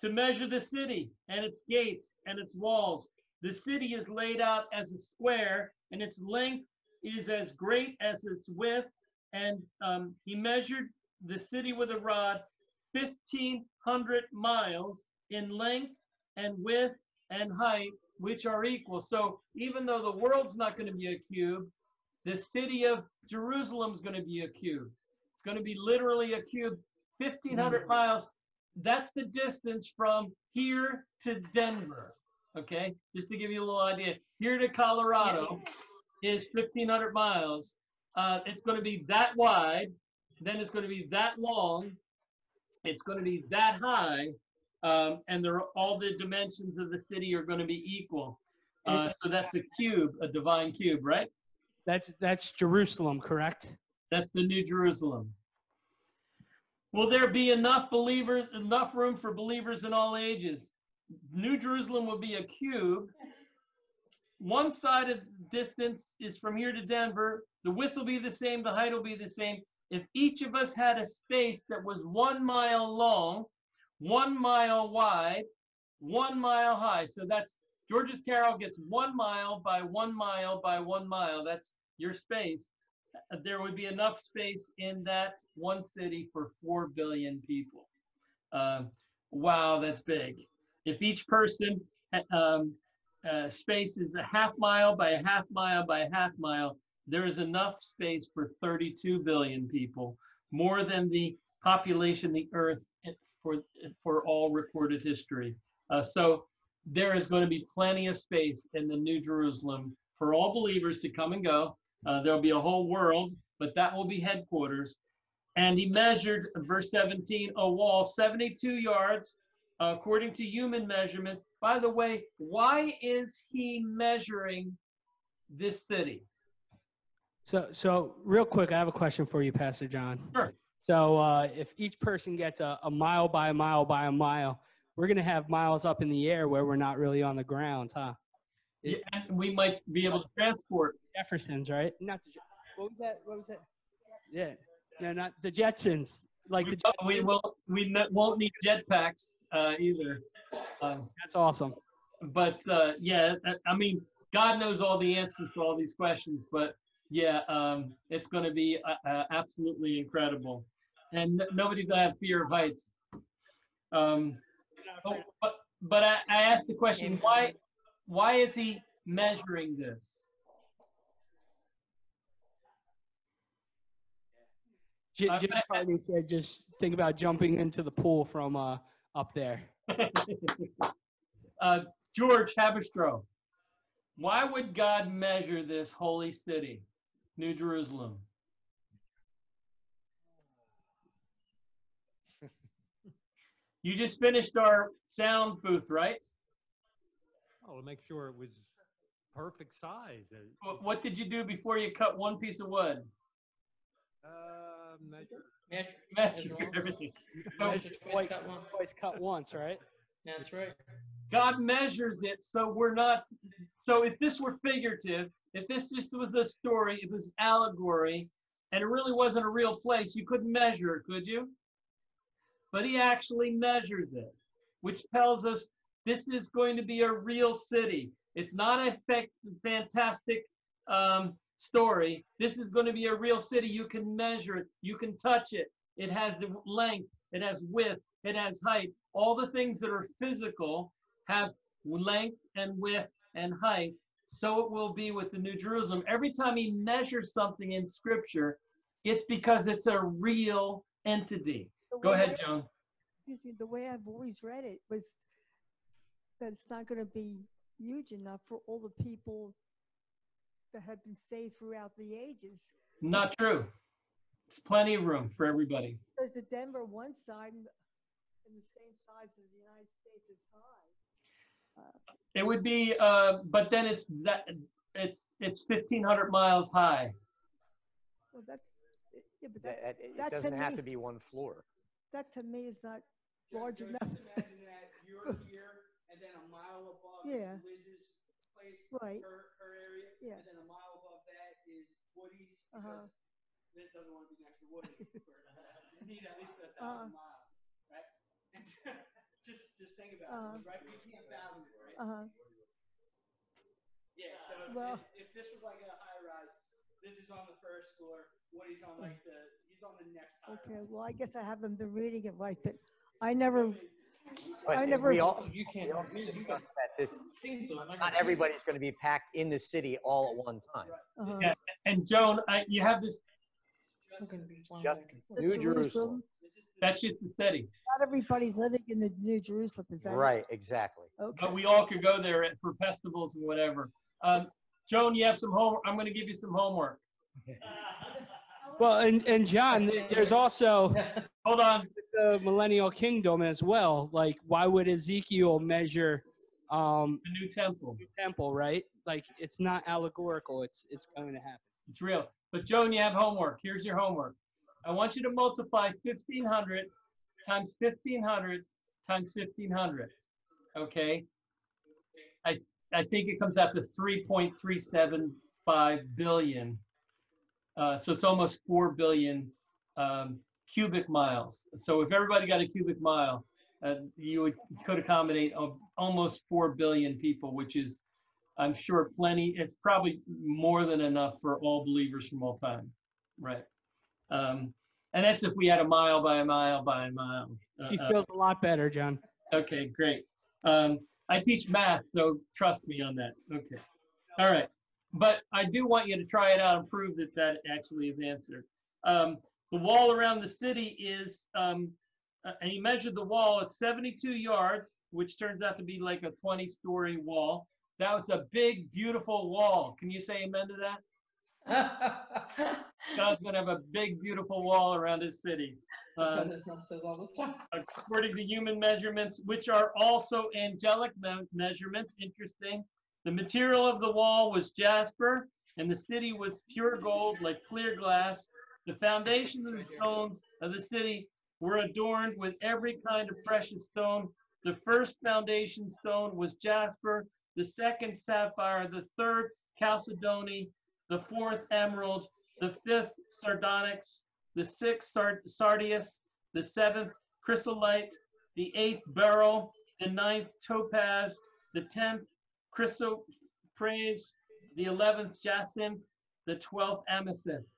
to measure the city and its gates and its walls. The city is laid out as a square, and its length is as great as its width. And um, he measured the city with a rod 1,500 miles in length and width and height, which are equal. So even though the world's not going to be a cube, the city of Jerusalem's going to be a cube. It's going to be literally a cube, 1,500 miles. That's the distance from here to Denver. Okay, just to give you a little idea. Here to Colorado is 1,500 miles. Uh, it's going to be that wide, then it's going to be that long, it's going to be that high, um, and there are, all the dimensions of the city are going to be equal. Uh, so that's a cube, a divine cube, right? That's that's Jerusalem, correct? That's the New Jerusalem. Will there be enough believers, enough room for believers in all ages? New Jerusalem will be a cube. One side of distance is from here to Denver. The width will be the same, the height will be the same. If each of us had a space that was one mile long, one mile wide, one mile high, so that's George's Carol gets one mile by one mile by one mile. That's your space. There would be enough space in that one city for 4 billion people. Uh, wow, that's big. If each person um, uh, space is a half mile by a half mile by a half mile, there is enough space for 32 billion people, more than the population the earth for, for all recorded history. Uh, so there is going to be plenty of space in the New Jerusalem for all believers to come and go. Uh, there'll be a whole world, but that will be headquarters. And he measured, verse 17, a wall 72 yards uh, according to human measurements. By the way, why is he measuring this city? So so real quick, I have a question for you, Pastor John. Sure. So uh, if each person gets a, a mile by a mile by a mile, we're gonna have miles up in the air where we're not really on the ground, huh? Yeah, and we might be able to transport. Jeffersons, right? Not the. What was that? What was that? Yeah. No, not the Jetsons. Like the. Oh, we will. We ne- won't need jetpacks uh, either. Um, That's awesome. but uh, yeah, I- I mean, God knows all the answers to all these questions. But yeah, um, it's going to be uh, uh, absolutely incredible, and n- nobody's gonna have fear of heights. Um, but but I, I asked the question why why is he measuring this? J- I- Jim Carney said, just think about jumping into the pool from uh, up there. uh, George Habistro, why would God measure this holy city, New Jerusalem? You just finished our sound booth, right? To make sure it was perfect size. What did you do before you cut one piece of wood? Uh, measure. Measure. Measure once. everything. So Measure twice, cut once. Twice cut once, right? That's right. God measures it so we're not. So if this were figurative, if this just was a story, if it was allegory, and it really wasn't a real place, you couldn't measure it, could you? But he actually measures it, which tells us this is going to be a real city. It's not a fantastic um, story. This is going to be a real city. You can measure it. You can touch it. It has the length. It has width. It has height. All the things that are physical have length and width and height. So it will be with the New Jerusalem. Every time he measures something in Scripture, it's because it's a real entity. Go ahead, Joan. Excuse me, the way I've always read it was that it's not going to be huge enough for all the people that have been saved throughout the ages. Not true. It's plenty of room for everybody. Because the Denver one side and and the same size as the United States is high. It would be, uh, but then it's that it's it's 1,500 miles high. Well, that's, yeah, but That, that, that- it that to doesn't have me- to be one floor. that to me is not large enough. Imagine that you're here, and then a mile above Yeah. Liz's place, Right. her, her area, Yeah. and then a mile above that is Woody's, Uh-huh. Liz doesn't want to be next to Woody. you need at least a Uh-huh. thousand miles, right? And so, just, just think about Uh-huh. it, right? We can't fathom it, right? Uh-huh. Yeah, so Well- if, if this was like a high rise, this is on the first floor, Woody's on like the, he's on the next Okay, well, I guess I haven't been reading it right, but I never, But I never. we all, You can't. we all discussed that this, Things on, not everybody's going to be packed in the city all at one time. Uh-huh. Yeah, and Joan, I, you have this. Just That's New Jerusalem. That's just the city. Not everybody's living in the New Jerusalem, is that? it? Right, exactly. Okay. But we all could go there for festivals and whatever. Um, Joan, you have some homework. I'm going to give you some homework. Well, and, and John, there's also hold on the millennial kingdom as well. Like, why would Ezekiel measure um, the new temple? Temple, right? Like, it's not allegorical. It's it's going to happen. It's real. But Joan, you have homework. Here's your homework. I want you to multiply 1500 times 1500 times 1500. Okay? I I think it comes out to 3.375 billion. Uh, so it's almost 4 billion um, cubic miles. So if everybody got a cubic mile, uh, you would, could accommodate of almost 4 billion people, which is, I'm sure, plenty. It's probably more than enough for all believers from all time. Right. Um, and that's if we had a mile by a mile by a mile. Uh, She uh, feels a lot better, John. Okay, great. Um, I teach math, so trust me on that. Okay. All right. But I do want you to try it out and prove that that actually is answered. Um, the wall around the city is, um, uh, and he measured the wall at 72 yards, which turns out to be like a 20 story wall. That was a big, beautiful wall. Can you say amen to that? God's going to have a big, beautiful wall around his city. Um, according to human measurements, which are also angelic me- measurements. Interesting. The material of the wall was jasper, and the city was pure gold, like clear glass. The foundations and stones of the city were adorned with every kind of precious stone. The first foundation stone was jasper, the second sapphire, the third chalcedony, the fourth emerald, the fifth sardonyx, the sixth sard- sardius, the seventh chrysolite, the eighth beryl, the ninth topaz, the tenth chrysoprase, the eleventh jacinth, the twelfth amethyst.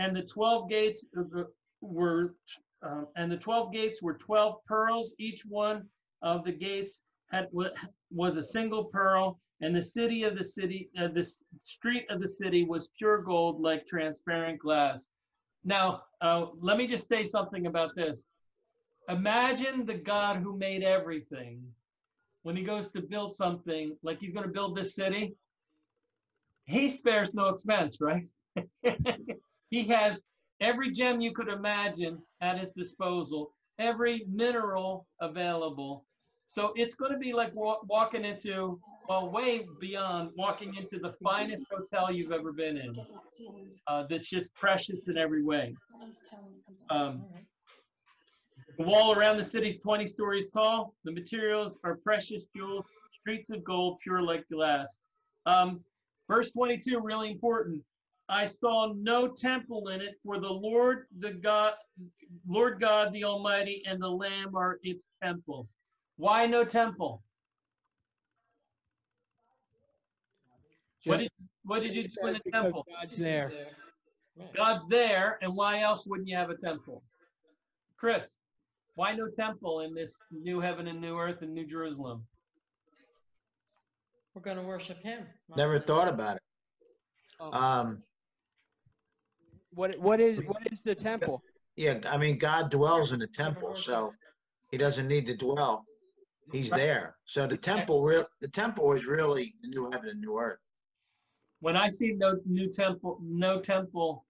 And the twelve gates were, um, and the twelve gates were twelve pearls. Each one of the gates had was a single pearl, and the city of the city, uh, the street of the city was pure gold, like transparent glass. Now, uh, let me just say something about this. Imagine the God who made everything when he goes to build something, like he's going to build this city. He spares no expense, right? he has every gem you could imagine at his disposal, every mineral available. So it's going to be like wa- walking into, well, way beyond walking into the finest hotel you've ever been in. Uh, that's just precious in every way. Um, the wall around the city is 20 stories tall. The materials are precious jewels, streets of gold, pure like glass. Um, verse 22, really important. I saw no temple in it, for the Lord, the God, Lord God, the Almighty, and the Lamb are its temple. Why no temple? What did, what did you do in the temple? God's there. God's there, and why else wouldn't you have a temple? Chris, why no temple in this new heaven and new earth and New Jerusalem? We're gonna worship him. Never thought about it. Oh. Um, What what is what is the temple? yeah, I mean, God dwells in the temple, so he doesn't need to dwell. He's there. So the temple, real, the temple is really the new heaven and new earth. When I see no new temple, no temple,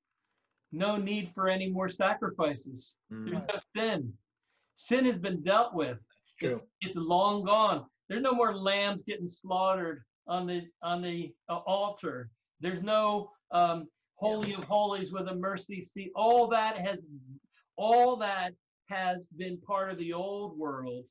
no need for any more sacrifices. There's Mm, no sin. Sin has been dealt with. True. It's, it's long gone. There's no more lambs getting slaughtered on the on the uh, altar. There's no um, holy of holies with a mercy seat. All that has all that has been part of the old world.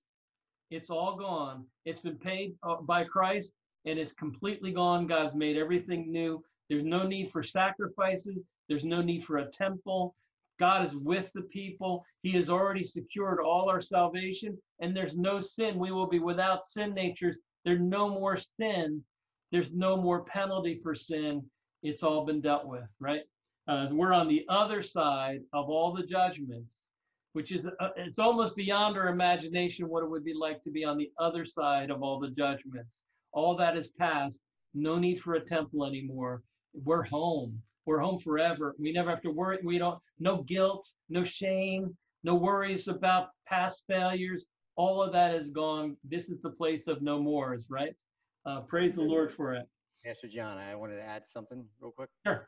It's all gone. It's been paid uh, by Christ and it's completely gone. God's made everything new. There's no need for sacrifices. There's no need for a temple. God is with the people. He has already secured all our salvation, and there's no sin. We will be without sin natures. There's no more sin. There's no more penalty for sin. It's all been dealt with, right? Uh, we're on the other side of all the judgments, which is uh, it's almost beyond our imagination what it would be like to be on the other side of all the judgments. All that is past. No need for a temple anymore. We're home. We're home forever. We never have to worry. We don't, no guilt, no shame, no worries about past failures. All of that is gone. This is the place of no mores, right? Uh, praise the Lord for it. Pastor John, I wanted to add something real quick. Sure.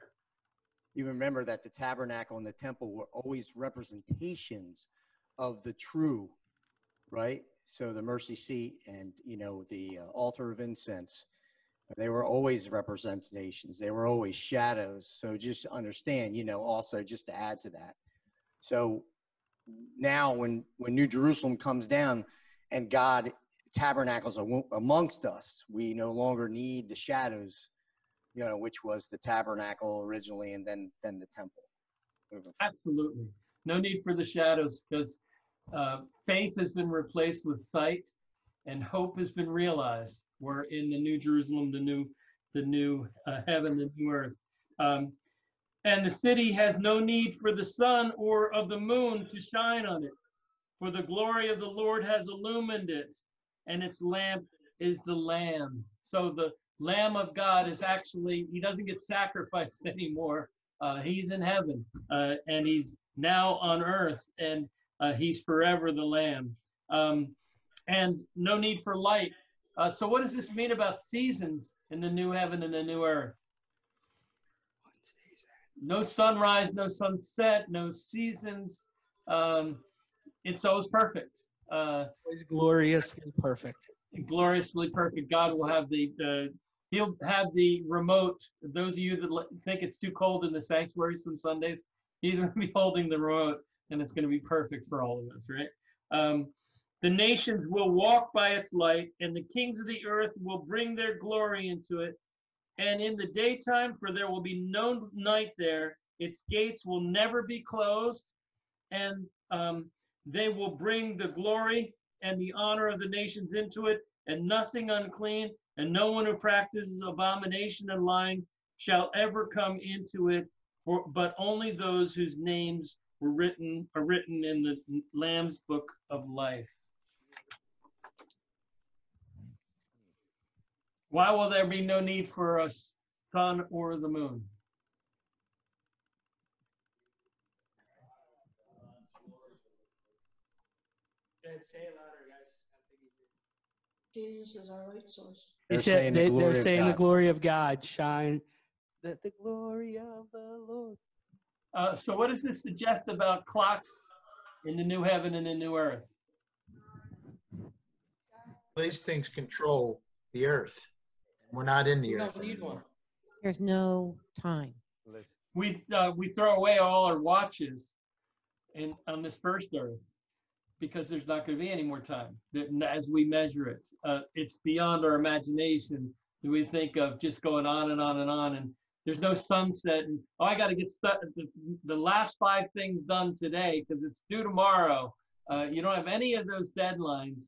You remember that the tabernacle and the temple were always representations of the true, right? So the mercy seat and, you know, the uh, altar of incense, they were always representations. They were always shadows. So just understand, you know, also just to add to that. So now when when New Jerusalem comes down and God tabernacles amongst us, we no longer need the shadows, you know, which was the tabernacle originally and then then the temple. Absolutely. No need for the shadows because uh, faith has been replaced with sight and hope has been realized. We're in the new Jerusalem, the new, the new uh, heaven, the new earth. Um, and the city has no need for the sun or of the moon to shine on it, for the glory of the Lord has illumined it, and its lamp is the Lamb. So the Lamb of God is actually, he doesn't get sacrificed anymore. Uh, he's in heaven, uh, and he's now on earth, and uh, he's forever the Lamb. Um, and no need for light. Uh, so, what does this mean about seasons in the new heaven and the new earth? No sunrise, no sunset, no seasons. Um, it's always perfect. Uh, It's gloriously perfect. gloriously perfect. God will have the, the he'll have the remote. Those of you that think it's too cold in the sanctuary some Sundays, he's going to be holding the remote, and it's going to be perfect for all of us, right? Um, the nations will walk by its light, and the kings of the earth will bring their glory into it. And in the daytime, for there will be no night there, its gates will never be closed, and um, they will bring the glory and the honor of the nations into it, and nothing unclean, and no one who practices abomination and lying shall ever come into it, for, but only those whose names were written are written in the Lamb's book of life. Why will there be no need for a sun or the moon? Say it louder, guys. Jesus is our light source. They They're said saying the they, glory are of saying the God. glory of God shine. Let the glory of the Lord. Uh, so, what does this suggest about clocks in the new heaven and the new earth? These things control the earth. We're not in the We earth don't need anymore. one. There's no time. we uh, we throw away all our watches in on this first earth because there's not going to be any more time that, as we measure it. Uh, it's beyond our imagination. That we think of just going on and on and on, and there's no sunset. And oh, I got to get the, the last five things done today because it's due tomorrow. Uh, you don't have any of those deadlines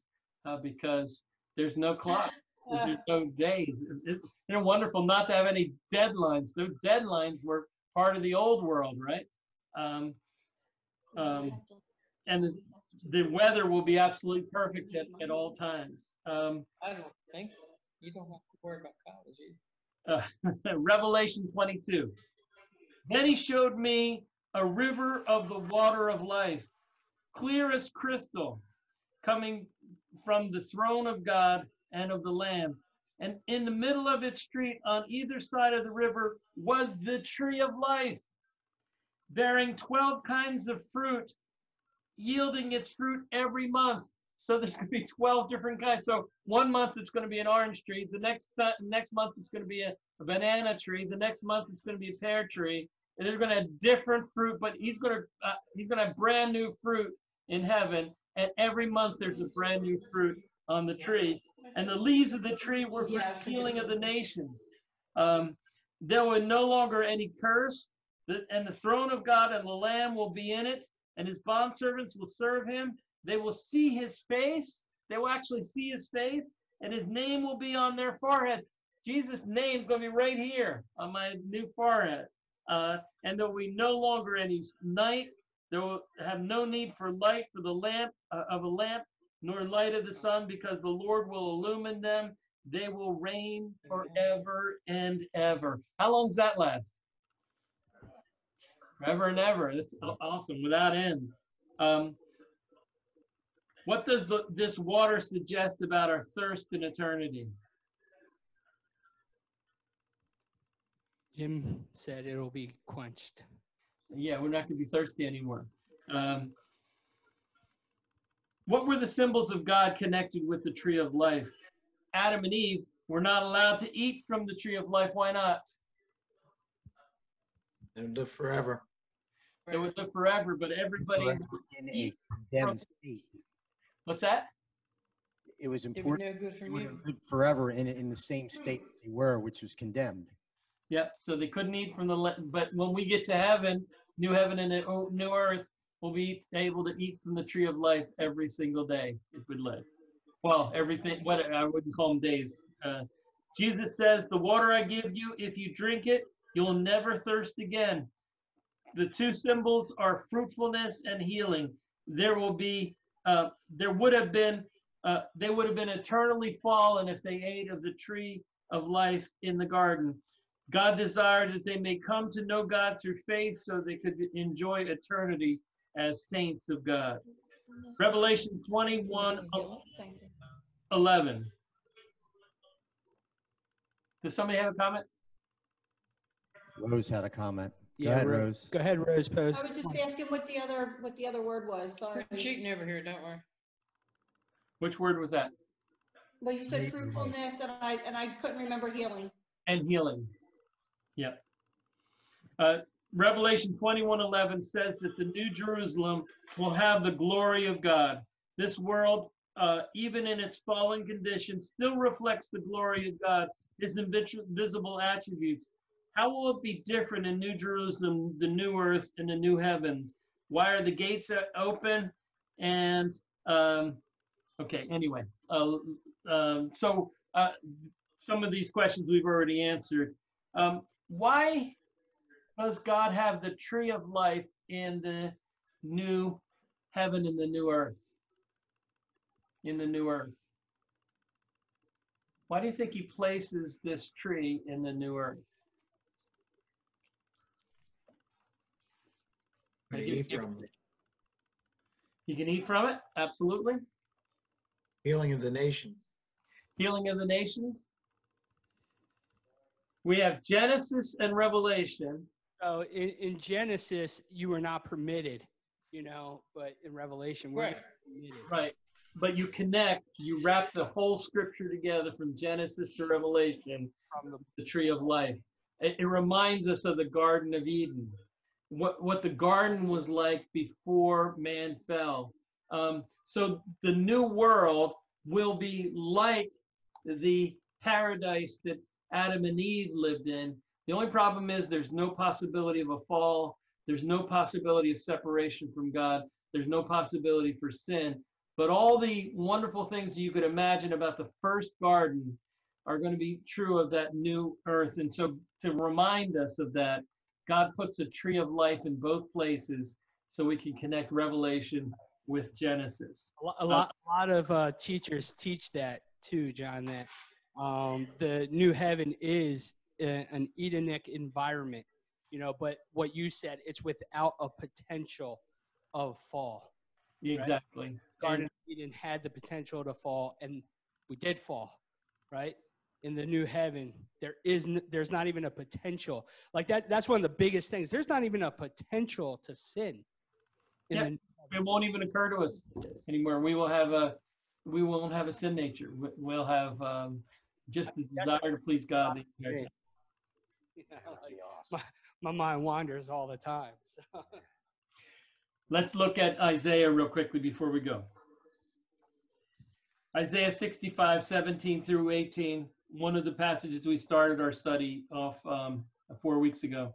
uh, because there's no clock. There's no days. It- it- wonderful not to have any deadlines. Those deadlines were part of the old world, right? Um, um, and the, the weather will be absolutely perfect at, at all times. Um, I don't think so. You don't have to worry about college uh, Revelation 22. Then he showed me a river of the water of life, clear as crystal, coming from the throne of God and of the Lamb. And in the middle of its street, on either side of the river, was the tree of life, bearing 12 kinds of fruit, yielding its fruit every month. So there's going to be 12 different kinds. So one month it's going to be an orange tree. The next ti- next month it's going to be a, a banana tree. The next month it's going to be a pear tree. And they're going to have different fruit, but he's going to uh, he's going to have brand new fruit in heaven. And every month there's a brand new fruit on the tree. And the leaves of the tree were for the healing of the nations. Um, there were no longer any curse, and the throne of God and the Lamb will be in it, and his bondservants will serve him. They will see his face. They will actually see his face, and his name will be on their foreheads. Jesus' name is going to be right here on my new forehead. Uh, and there will be no longer any night. There will have no need for light for the lamp uh, of a lamp, nor light of the sun, because the Lord will illumine them. They will reign forever and ever. How long does that last? Forever and ever. That's awesome, without end. Um, what does the, this water suggest about our thirst in eternity? Jim said it'll be quenched. Yeah, we're not going to be thirsty anymore. Um, what were the symbols of God connected with the tree of life? Adam and Eve were not allowed to eat from the tree of life. Why not? They'll live forever. They would live forever, but everybody. In a condemned state. What's that? It was It was important. no good for They would you. have lived forever in, in the same state they were, which was condemned. Yep. So they couldn't eat from the. le- But when we get to heaven, new heaven and a o- new earth, we'll be able to eat from the tree of life every single day if we live. Well, everything. What I wouldn't call them days. Uh, Jesus says, "The water I give you, if you drink it, you'll never thirst again." The two symbols are fruitfulness and healing. There will be. Uh, there would have been. Uh, they would have been eternally fallen if they ate of the tree of life in the garden. God desired that they may come to know God through faith so they could enjoy eternity as saints of God. Revelation 21 11. Does somebody have a comment? Rose had a comment. Go Yeah, ahead, Ro- Rose. Go ahead, Rose Post. I was just asking what the other, what the other word was, sorry. We're shooting over here, don't worry. Which word was that? Well, you said fruitfulness and I, and I couldn't remember healing. And healing. Yep. Uh, Revelation 21 11 says that the New Jerusalem will have the glory of God. This world, uh, even in its fallen condition, still reflects the glory of God, his invisible attributes. How will it be different in New Jerusalem, the new earth, and the new heavens? Why are the gates open? And, um, okay, anyway. Uh, um, so, uh, some of these questions we've already answered. Um, why does God have the tree of life in the new heaven and the new earth? In the new earth. Why do you think he places this tree in the new earth? Can eat from it. You can eat from it, absolutely. Healing of the nation. Healing of the nations. We have Genesis and Revelation. So in, in Genesis, you were not permitted, you know, but in Revelation, we're Right. permitted. Right. But you connect, you wrap the whole scripture together from Genesis to Revelation, From the, the tree of life. It, it reminds us of the Garden of Eden, what, what the garden was like before man fell. Um, so the new world will be like the paradise that Adam and Eve lived in. The only problem is there's no possibility of a fall. There's no possibility of separation from God. There's no possibility for sin. But all the wonderful things you could imagine about the first garden are going to be true of that new earth. And so to remind us of that, God puts a tree of life in both places so we can connect Revelation with Genesis. A lo- a lot, a lot of uh, teachers teach that too, John. That um, the new heaven is a, an Edenic environment, you know. But what you said, it's without a potential of fall. right? Exactly. Garden of Eden had the potential to fall, and we did fall, right? In the new heaven, there is n- there's not even a potential like that. That's one of the biggest things. There's not even a potential to sin. Yeah, it won't even occur to us anymore. We will have a, we won't have a sin nature. We- We'll have um, just the desire to please God. the entire time. you my, my mind wanders all the time. So. Let's look at Isaiah real quickly before we go. Isaiah 65, 17 through 18, one of the passages we started our study off um, four weeks ago.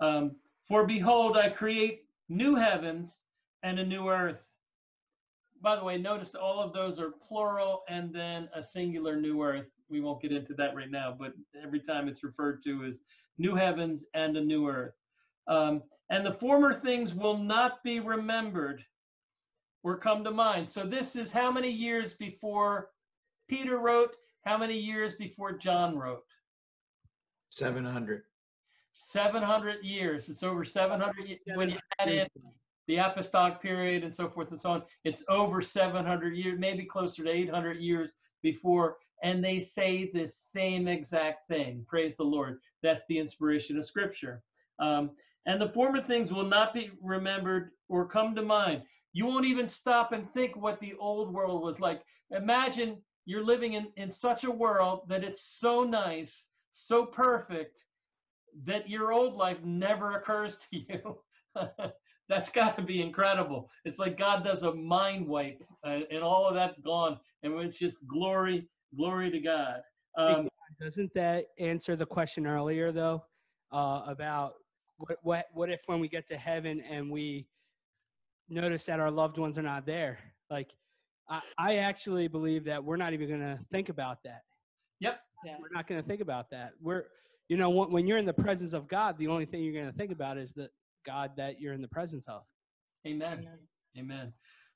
Um, For behold, I create new heavens and a new earth. By the way, notice all of those are plural and then a singular new earth. We won't get into that right now, but every time it's referred to as new heavens and a new earth. Um, and the former things will not be remembered or come to mind. So this is how many years before Peter wrote, how many years before John wrote? 700. 700 years. It's over 700 years. When you add in the apostolic period and so forth and so on, it's over 700 years, maybe closer to 800 years before. And they say the same exact thing. Praise the Lord. That's the inspiration of Scripture. Um, and the former things will not be remembered or come to mind. You won't even stop and think what the old world was like. Imagine you're living in, in such a world that it's so nice, so perfect, that your old life never occurs to you. that's got to be incredible. It's like God does a mind wipe, uh, and all of that's gone, and it's just glory, glory to God. Um, Doesn't that answer the question earlier though uh, about what, what what if when we get to heaven and we notice that our loved ones are not there? Like, I, I actually believe that we're not even going to think about that. Yep. We're not going to think about that. We're, you know, when, when you're in the presence of God, the only thing you're going to think about is the God that you're in the presence of. Amen. Amen.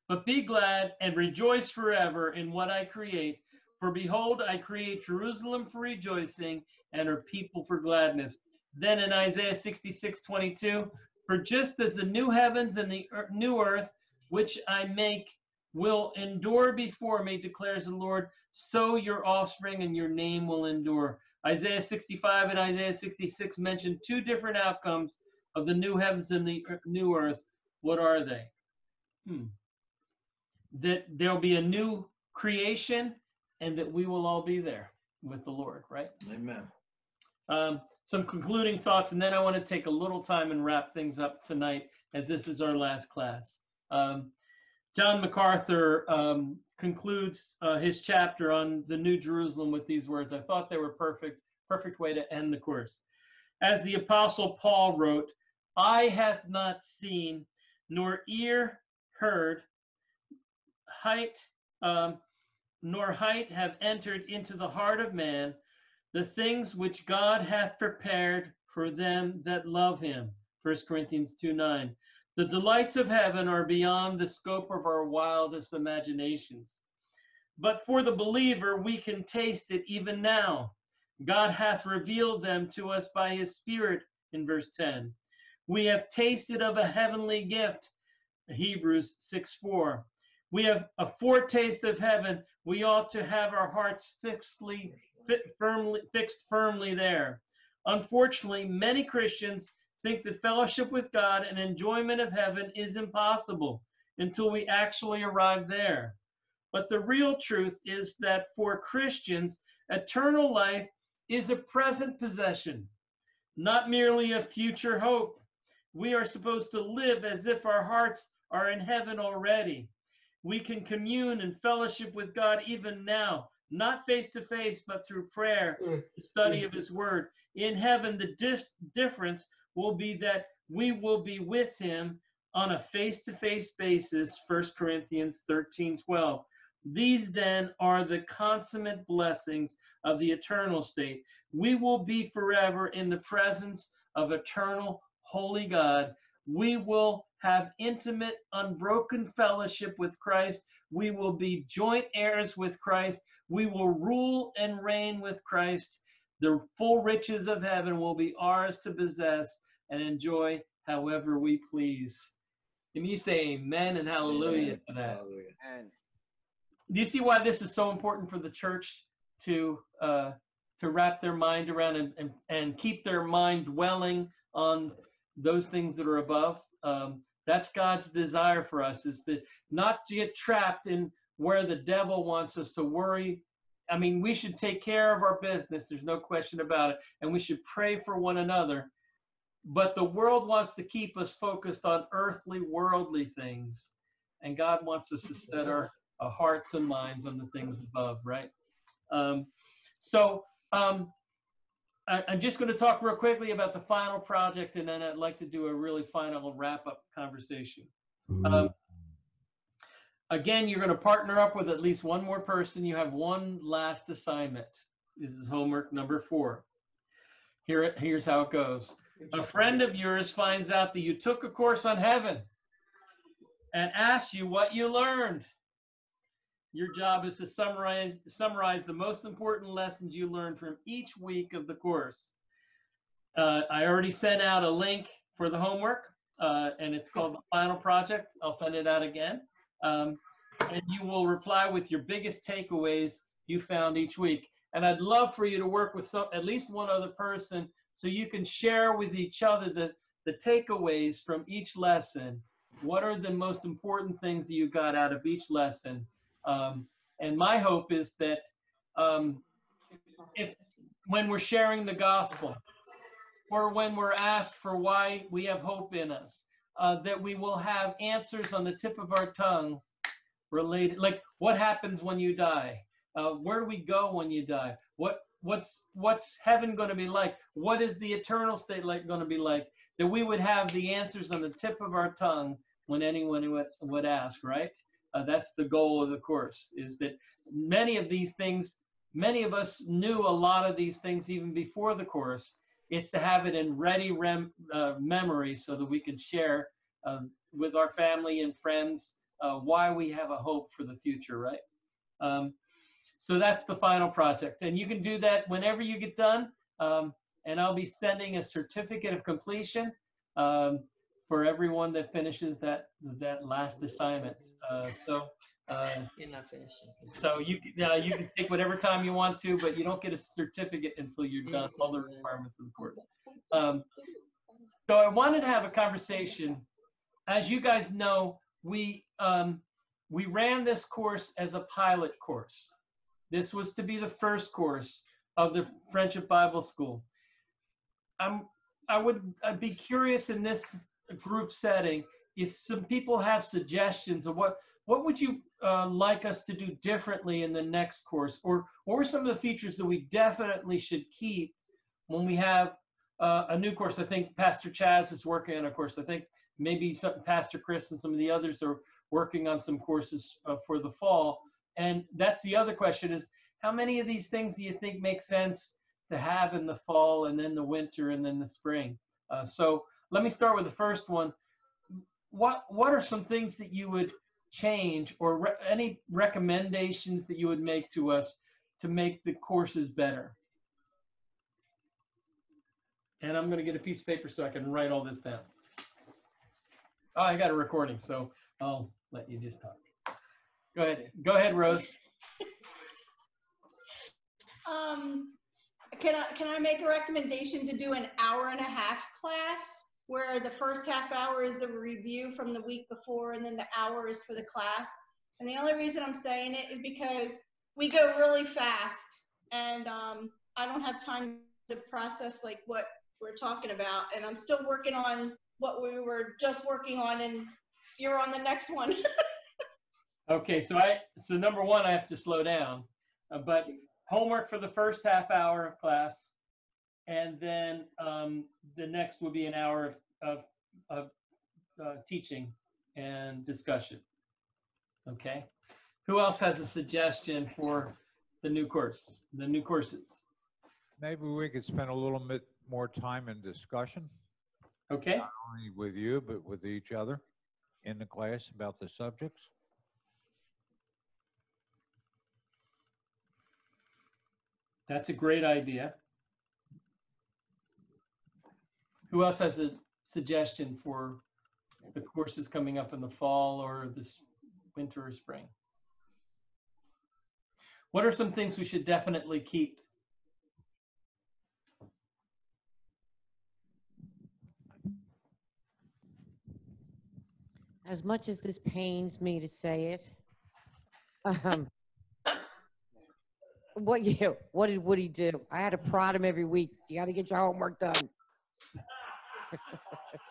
But be glad and rejoice forever in what I create. For behold, I create Jerusalem for rejoicing and her people for gladness. Then in Isaiah 66, 22, for just as the new heavens and the new earth, which I make, will endure before me, declares the Lord, so your offspring and your name will endure. Isaiah 65 and Isaiah 66 mention two different outcomes of the new heavens and the new earth. What are they? Hmm. That there'll be a new creation and that we will all be there with the Lord, right? Amen. Um, some concluding thoughts, and then I want to take a little time and wrap things up tonight as this is our last class. Um, John MacArthur um, concludes uh, his chapter on the New Jerusalem with these words. I thought they were perfect, perfect way to end the course. As the Apostle Paul wrote, "Eye hath not seen, nor ear heard, height um, nor height have entered into the heart of man the things which God hath prepared for them that love him. 1 Corinthians 2 9. The delights of heaven are beyond the scope of our wildest imaginations. But for the believer, we can taste it even now. God hath revealed them to us by his Spirit in verse 10. We have tasted of a heavenly gift, Hebrews 6 4. We have a foretaste of heaven. We ought to have our hearts fixedly, fi- firmly, fixed firmly there. Unfortunately, many Christians think that fellowship with God and enjoyment of heaven is impossible until we actually arrive there. But the real truth is that for Christians, eternal life is a present possession, not merely a future hope. We are supposed to live as if our hearts are in heaven already. We can commune and fellowship with God even now, not face to face, but through prayer, mm. the study mm. of His Word. In heaven, the dis- difference will be that we will be with Him on a face to face basis, 1 Corinthians 13 12. These then are the consummate blessings of the eternal state. We will be forever in the presence of eternal, holy God. We will have intimate, unbroken fellowship with Christ. We will be joint heirs with Christ. We will rule and reign with Christ. The full riches of heaven will be ours to possess and enjoy however we please. Can you say amen and hallelujah to that? And Do you see why this is so important for the church to uh, to wrap their mind around and, and, and keep their mind dwelling on those things that are above? Um, that's God's desire for us is to not get trapped in where the devil wants us to worry. I mean, we should take care of our business. There's no question about it. And we should pray for one another. But the world wants to keep us focused on earthly, worldly things. And God wants us to set our, our hearts and minds on the things above, right? Um, so um, I, I'm just going to talk real quickly about the final project, and then I'd like to do a really final wrap up conversation. Um, again, you're going to partner up with at least one more person. You have one last assignment. This is homework number four. Here, it- here's how it goes. A friend of yours finds out that you took a course on heaven and asks you what you learned. Your job is to summarize summarize the most important lessons you learned from each week of the course. Uh, I already sent out a link for the homework, uh, and it's called the final project. I'll send it out again, um, and you will reply with your biggest takeaways you found each week. And I'd love for you to work with some, at least one other person, so you can share with each other the the takeaways from each lesson. What are the most important things that you got out of each lesson? Um, and my hope is that um, if when we're sharing the gospel or when we're asked for why we have hope in us, uh, that we will have answers on the tip of our tongue related, like what happens when you die? Uh, where do we go when you die? What what's what's heaven going to be like? What is the eternal state like going to be like? That we would have the answers on the tip of our tongue when anyone would, would ask, right? Uh, that's the goal of the course is that many of these things many of us knew a lot of these things even before the course it's to have it in ready rem, uh, memory so that we can share uh, with our family and friends uh, why we have a hope for the future right um, so that's the final project and you can do that whenever you get done um, and i'll be sending a certificate of completion um, for everyone that finishes that that last assignment. Uh, so uh, You're not finishing. so you can- uh, you can take whatever time you want to, but you don't get a certificate until you're done all the requirements of the course. Um, so I wanted to have a conversation. As you guys know, we um, we ran this course as a pilot course. This was to be the first course of the Friendship Bible School. I'm I would I'd be curious in this group setting if some people have suggestions of what what would you uh, like us to do differently in the next course? Or or some of the features that we definitely should keep when we have uh, a new course? I think pastor chaz is working on a course. I think maybe some, pastor chris and some of the others are working on some courses uh, for the fall and that's the other question is how many of these things do you think make sense to have in the fall and then the winter and then the spring? Uh, so let me start with the first one. What what are some things that you would change or re- any recommendations that you would make to us to make the courses better? And i'm going to get a piece of paper so i can write all this down. Oh i got a recording so i'll let you just talk go ahead go ahead rose Um, can I, can I make a recommendation to do an hour and a half class? Where the first half hour is the review from the week before and then the hour is for the class? And the only reason I'm saying it is because we go really fast and, um, I don't have time to process like what we're talking about. And I'm still working on what we were just working on and you're on the next one. Okay, so I so number one, I have to slow down, uh, but homework for the first half hour of class, and then um, the next will be an hour of of, of uh, teaching and discussion. Okay, Who else has a suggestion for the new course, the new courses? Maybe we could spend a little bit more time in discussion, Okay, not only with you, but with each other in the class about the subjects. That's a great idea. Who else has a suggestion for the courses coming up in the fall or this winter or spring? What are some things we should definitely keep? As much as this pains me to say it, um, what you, what did Woody do? I had to prod him every week. You got to get your homework done.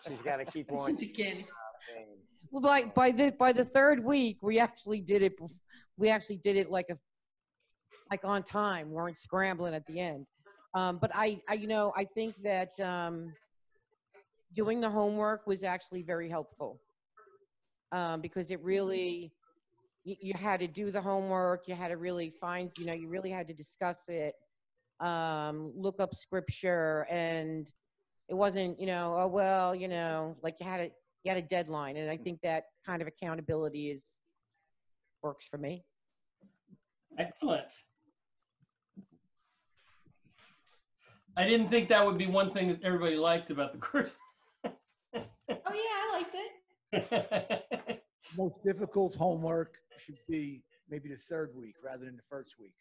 She's got to keep on. Again. Well, by by the by the third week, we actually did it. We actually did it like a like on time. We weren't scrambling at the end. Um, but I, I, you know, I think that um, doing the homework was actually very helpful um, because it really you, you had to do the homework. You had to really find, you know, you really had to discuss it, um, look up scripture, and it wasn't, you know, oh well, you know, like you had a you had a deadline, and I think that kind of accountability is works for me. Excellent. I didn't think that would be one thing that everybody liked about the course. Oh, yeah, I liked it. Most difficult homework should be maybe the third week rather than the first week.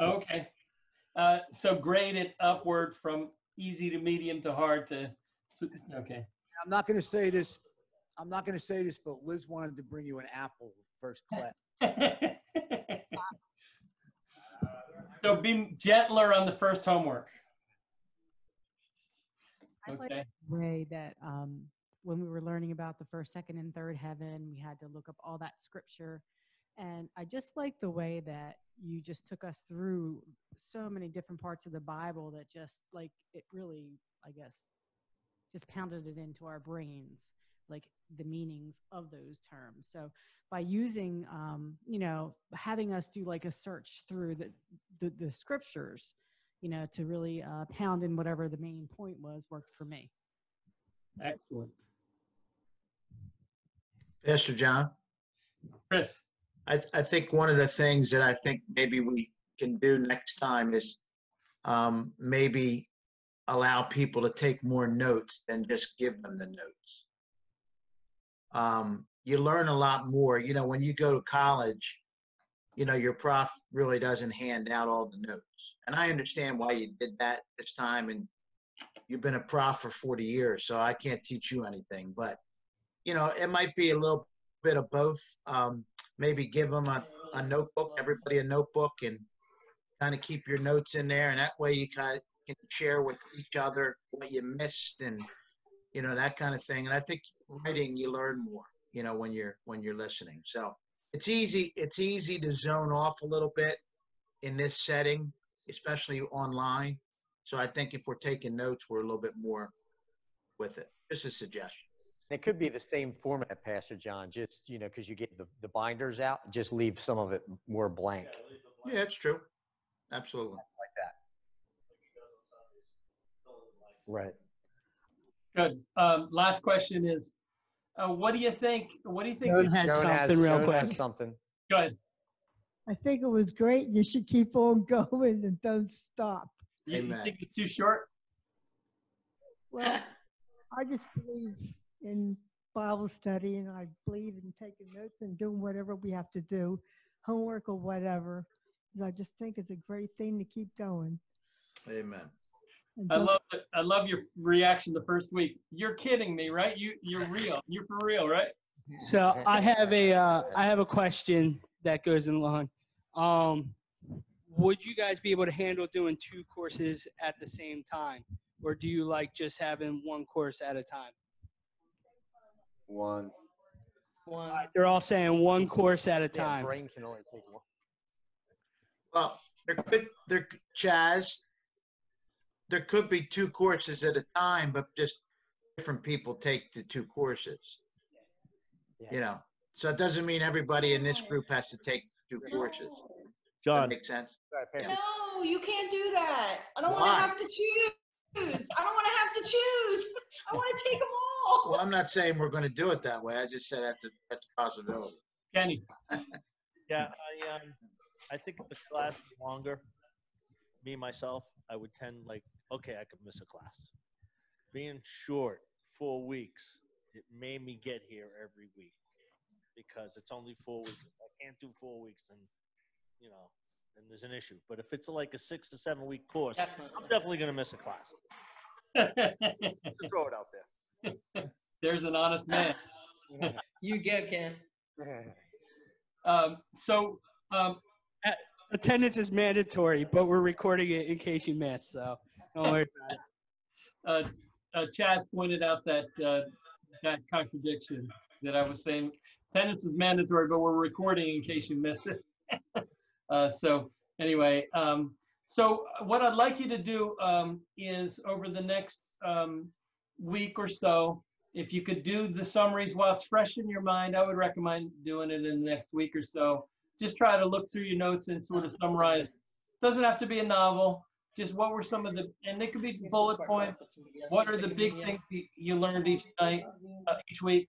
Okay. Uh, so grade it upward from easy to medium to hard to, okay. I'm not going to say this. I'm not going to say this, but Liz wanted to bring you an apple first class. So be gentler on the first homework. I like Okay. the way that um, when we were learning about the first, second, and third heaven, we had to look up all that scripture. And I just like the way that you just took us through so many different parts of the Bible that just like it really, I guess, just pounded it into our brains, like the meanings of those terms. So by using, um, you know, having us do like a search through the, the, the scriptures, you know, to really uh, pound in whatever the main point was, worked for me. Excellent. Pastor John? Chris? I, I think one of the things that I think maybe we can do next time is um, maybe allow people to take more notes than just give them the notes. Um, you learn a lot more. You know, when you go to college, you know, your prof really doesn't hand out all the notes. And I understand why you did that this time. And you've been a prof for 40 years, so I can't teach you anything. But, you know, it might be a little bit of both. Um, maybe give them a, a notebook, everybody a notebook, and kind of keep your notes in there. And that way you kind of can share with each other what you missed and, you know, that kind of thing. And I think writing, you learn more, you know, when you're, when you're listening. So it's easy, it's easy to zone off a little bit in this setting, especially online. So I think if we're taking notes, we're a little bit more with it. Just a suggestion. It could be the same format, Pastor John, just, you know, because you get the, the binders out, just leave some of it more blank. Yeah, it's true. Absolutely. Like that. Right. Good. Um, last question is, uh, what do you think? What do you think? Joan we- had Joan has- something real Joan has quick. Something. Good. I think it was great. You should keep on going and don't stop. You, you Amen. think it's too short? Well, I just believe in Bible study and I believe in taking notes and doing whatever we have to do, homework or whatever. I just think it's a great thing to keep going. Amen. I love it. I love your reaction the first week. You're kidding me, right? You you're real. You're for real, right? So I have a uh, I have a question that goes along. Um, would you guys be able to handle doing two courses at the same time, or do you like just having one course at a time? One. One. They're all saying one course at a Yeah, time. brain can only take one. Well, there could, there, Chaz, there could be two courses at a time, but just different people take the two courses. You know, so it doesn't mean everybody in this group has to take two courses. Does that John, make sense? No, you can't do that. I don't want to have to choose. I don't want to have to choose. I want to take them all. Well, I'm not saying we're going to do it that way. I just said that's a, that's a possibility. Kenny, yeah, I, um, I think if the class is longer, me, myself, I would tend like, okay, I could miss a class. Being short, four weeks, it made me get here every week because it's only four weeks. If I can't do four weeks, and you know, then there's an issue. But if it's like a six to seven week course, I'm definitely going to miss a class. Just throw it out there. there's an honest man. You go, Ken. Um, so, um, Attendance is mandatory, but we're recording it in case you miss. So don't worry about it. uh, uh, Chaz pointed out that uh, that contradiction that I was saying. Attendance is mandatory, but we're recording in case you miss it. uh, so anyway, um, so what I'd like you to do um, is over the next um, week or so, if you could do the summaries while it's fresh in your mind, I would recommend doing it in the next week or so. Just try to look through your notes and sort of summarize. Doesn't have to be a novel. Just what were some of the, and it could be bullet points. What are the big things you- learned each night, uh, each week?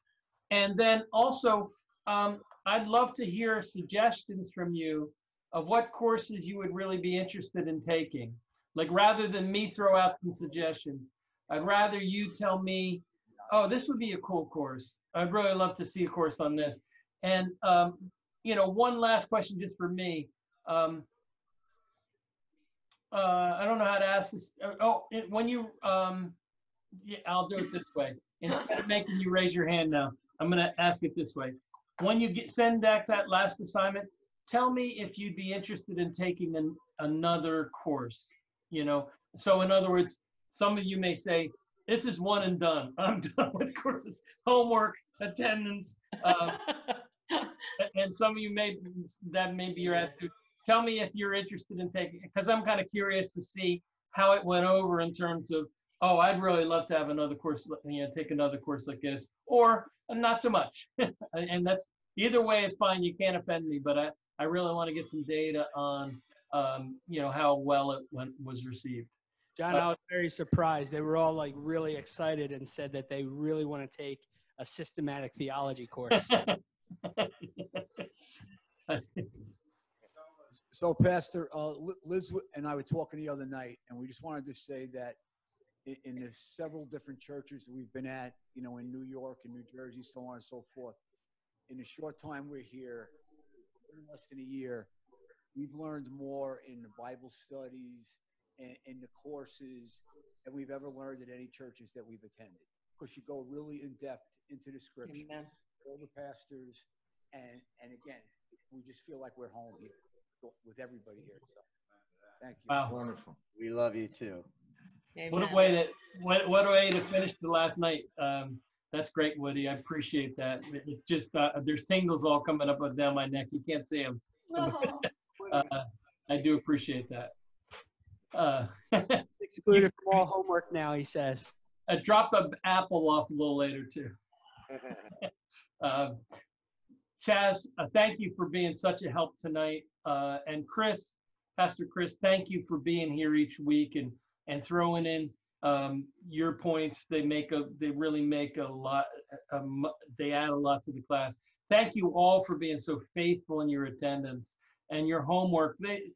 And then also, um, I'd love to hear suggestions from you of what courses you would really be interested in taking. Like rather than me throw out some suggestions, I'd rather you tell me, oh, this would be a cool course. I'd really love to see a course on this. And, um, you know, one last question just for me. Um, uh, I don't know how to ask this. uh, Oh, it- when you, um, yeah, I'll do it this way. Instead of making you raise your hand now, I'm gonna ask it this way. When you get, send back that last assignment, tell me if you'd be interested in taking an, another course, you know? So in other words, some of you may say, this is one and done. I'm done with courses, homework, attendance. Uh, and some of you may, that may be your attitude. Tell me if you're interested in taking, it, because I'm kind of curious to see how it went over in terms of, oh, I'd really love to have another course, you know, take another course like this, or not so much. and that's either way is fine. You can't offend me, but I, I really want to get some data on, um, you know, how well it went, was received. John, Uh, I was very surprised. They were all like really excited and said that they really want to take a systematic theology course. So, Pastor, uh, Liz and I were talking the other night, and we just wanted to say that in, in the several different churches that we've been at, you know, in New York and New Jersey, so on and so forth, in the short time we're here, in less than a year, we've learned more in the Bible studies and in the courses that we've ever learned at any churches that we've attended. Because you go really in depth into the scripture, all the pastors, and and again, we just feel like we're home here with everybody here. So, thank you. Wow. Wonderful. We love you too. What a way to what what a way to finish the last night. Um, that's great, Woody. I appreciate that. It, it just uh, there's tingles all coming up and down my neck. You can't see them. uh, I do appreciate that. Uh, Excluded from all homework now, he says. I dropped an apple off a little later too. Uh, Chaz, uh, thank you for being such a help tonight. Uh, and Chris, Pastor Chris, thank you for being here each week and and throwing in um, your points. They make a they really make a lot. A, mu- they add a lot to the class. Thank you all for being so faithful in your attendance and your homework. They,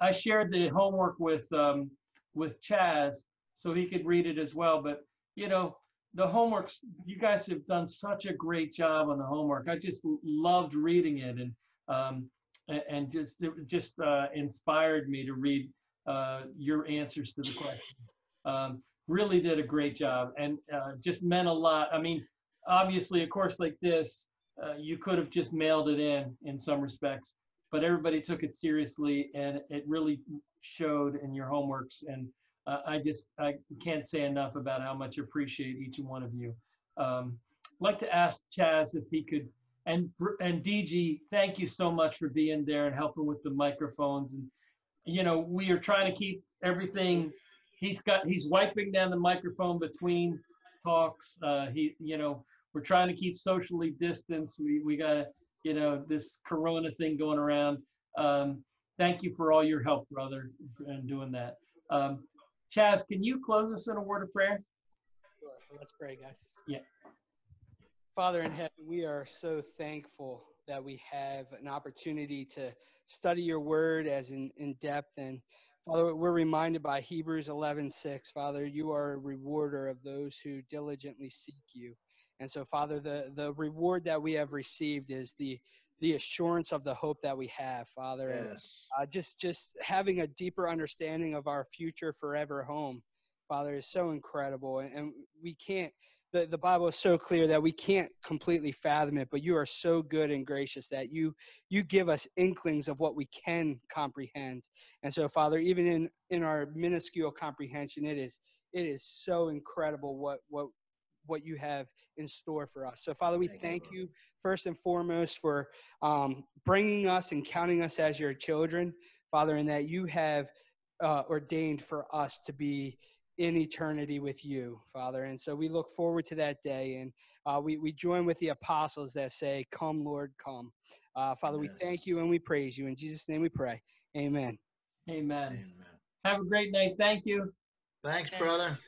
I shared the homework with um, with Chaz so he could read it as well. But you know, the homeworks you guys have done such a great job on the homework. I just loved reading it and um, and just just uh, inspired me to read uh, your answers to the question. Um, really did a great job and uh, just meant a lot. I mean, obviously, a course like this, uh, you could have just mailed it in in some respects, but everybody took it seriously and it really showed in your homeworks. And uh, I just I can't say enough about how much I appreciate each and one of you. Um, I'd like to ask Chaz if he could, and and DG, thank you so much for being there and helping with the microphones. And you know, we are trying to keep everything. He's got he's wiping down the microphone between talks. Uh, he, you know, we're trying to keep socially distanced. We we gotta you know, this Corona thing going around. Um, thank you for all your help, brother, in doing that. Um, Chaz, can you close us in a word of prayer? sure. Let's pray, guys. Yeah. Father in heaven, we are so thankful that we have an opportunity to study your word as in, in depth. And Father, we're reminded by Hebrews 11 6, Father, you are a rewarder of those who diligently seek you. And so, Father, the, the reward that we have received is the the assurance of the hope that we have, Father. And uh, just just having a deeper understanding of our future forever home, Father, is so incredible. And, and we can't the, the Bible is so clear that we can't completely fathom it, but you are so good and gracious that you you give us inklings of what we can comprehend. And so, Father, even in in our minuscule comprehension, it is it is so incredible what what what you have in store for us. So, Father, we thank, you, first and foremost for um, bringing us and counting us as your children, Father, and that you have uh, ordained for us to be in eternity with you, Father. And so we look forward to that day. And uh, we, we join with the apostles that say, Come, Lord, come. Uh, Father, we thank you and we praise you. In Jesus' name we pray. Amen. Amen. Have a great night. Thank you. Thanks, brother.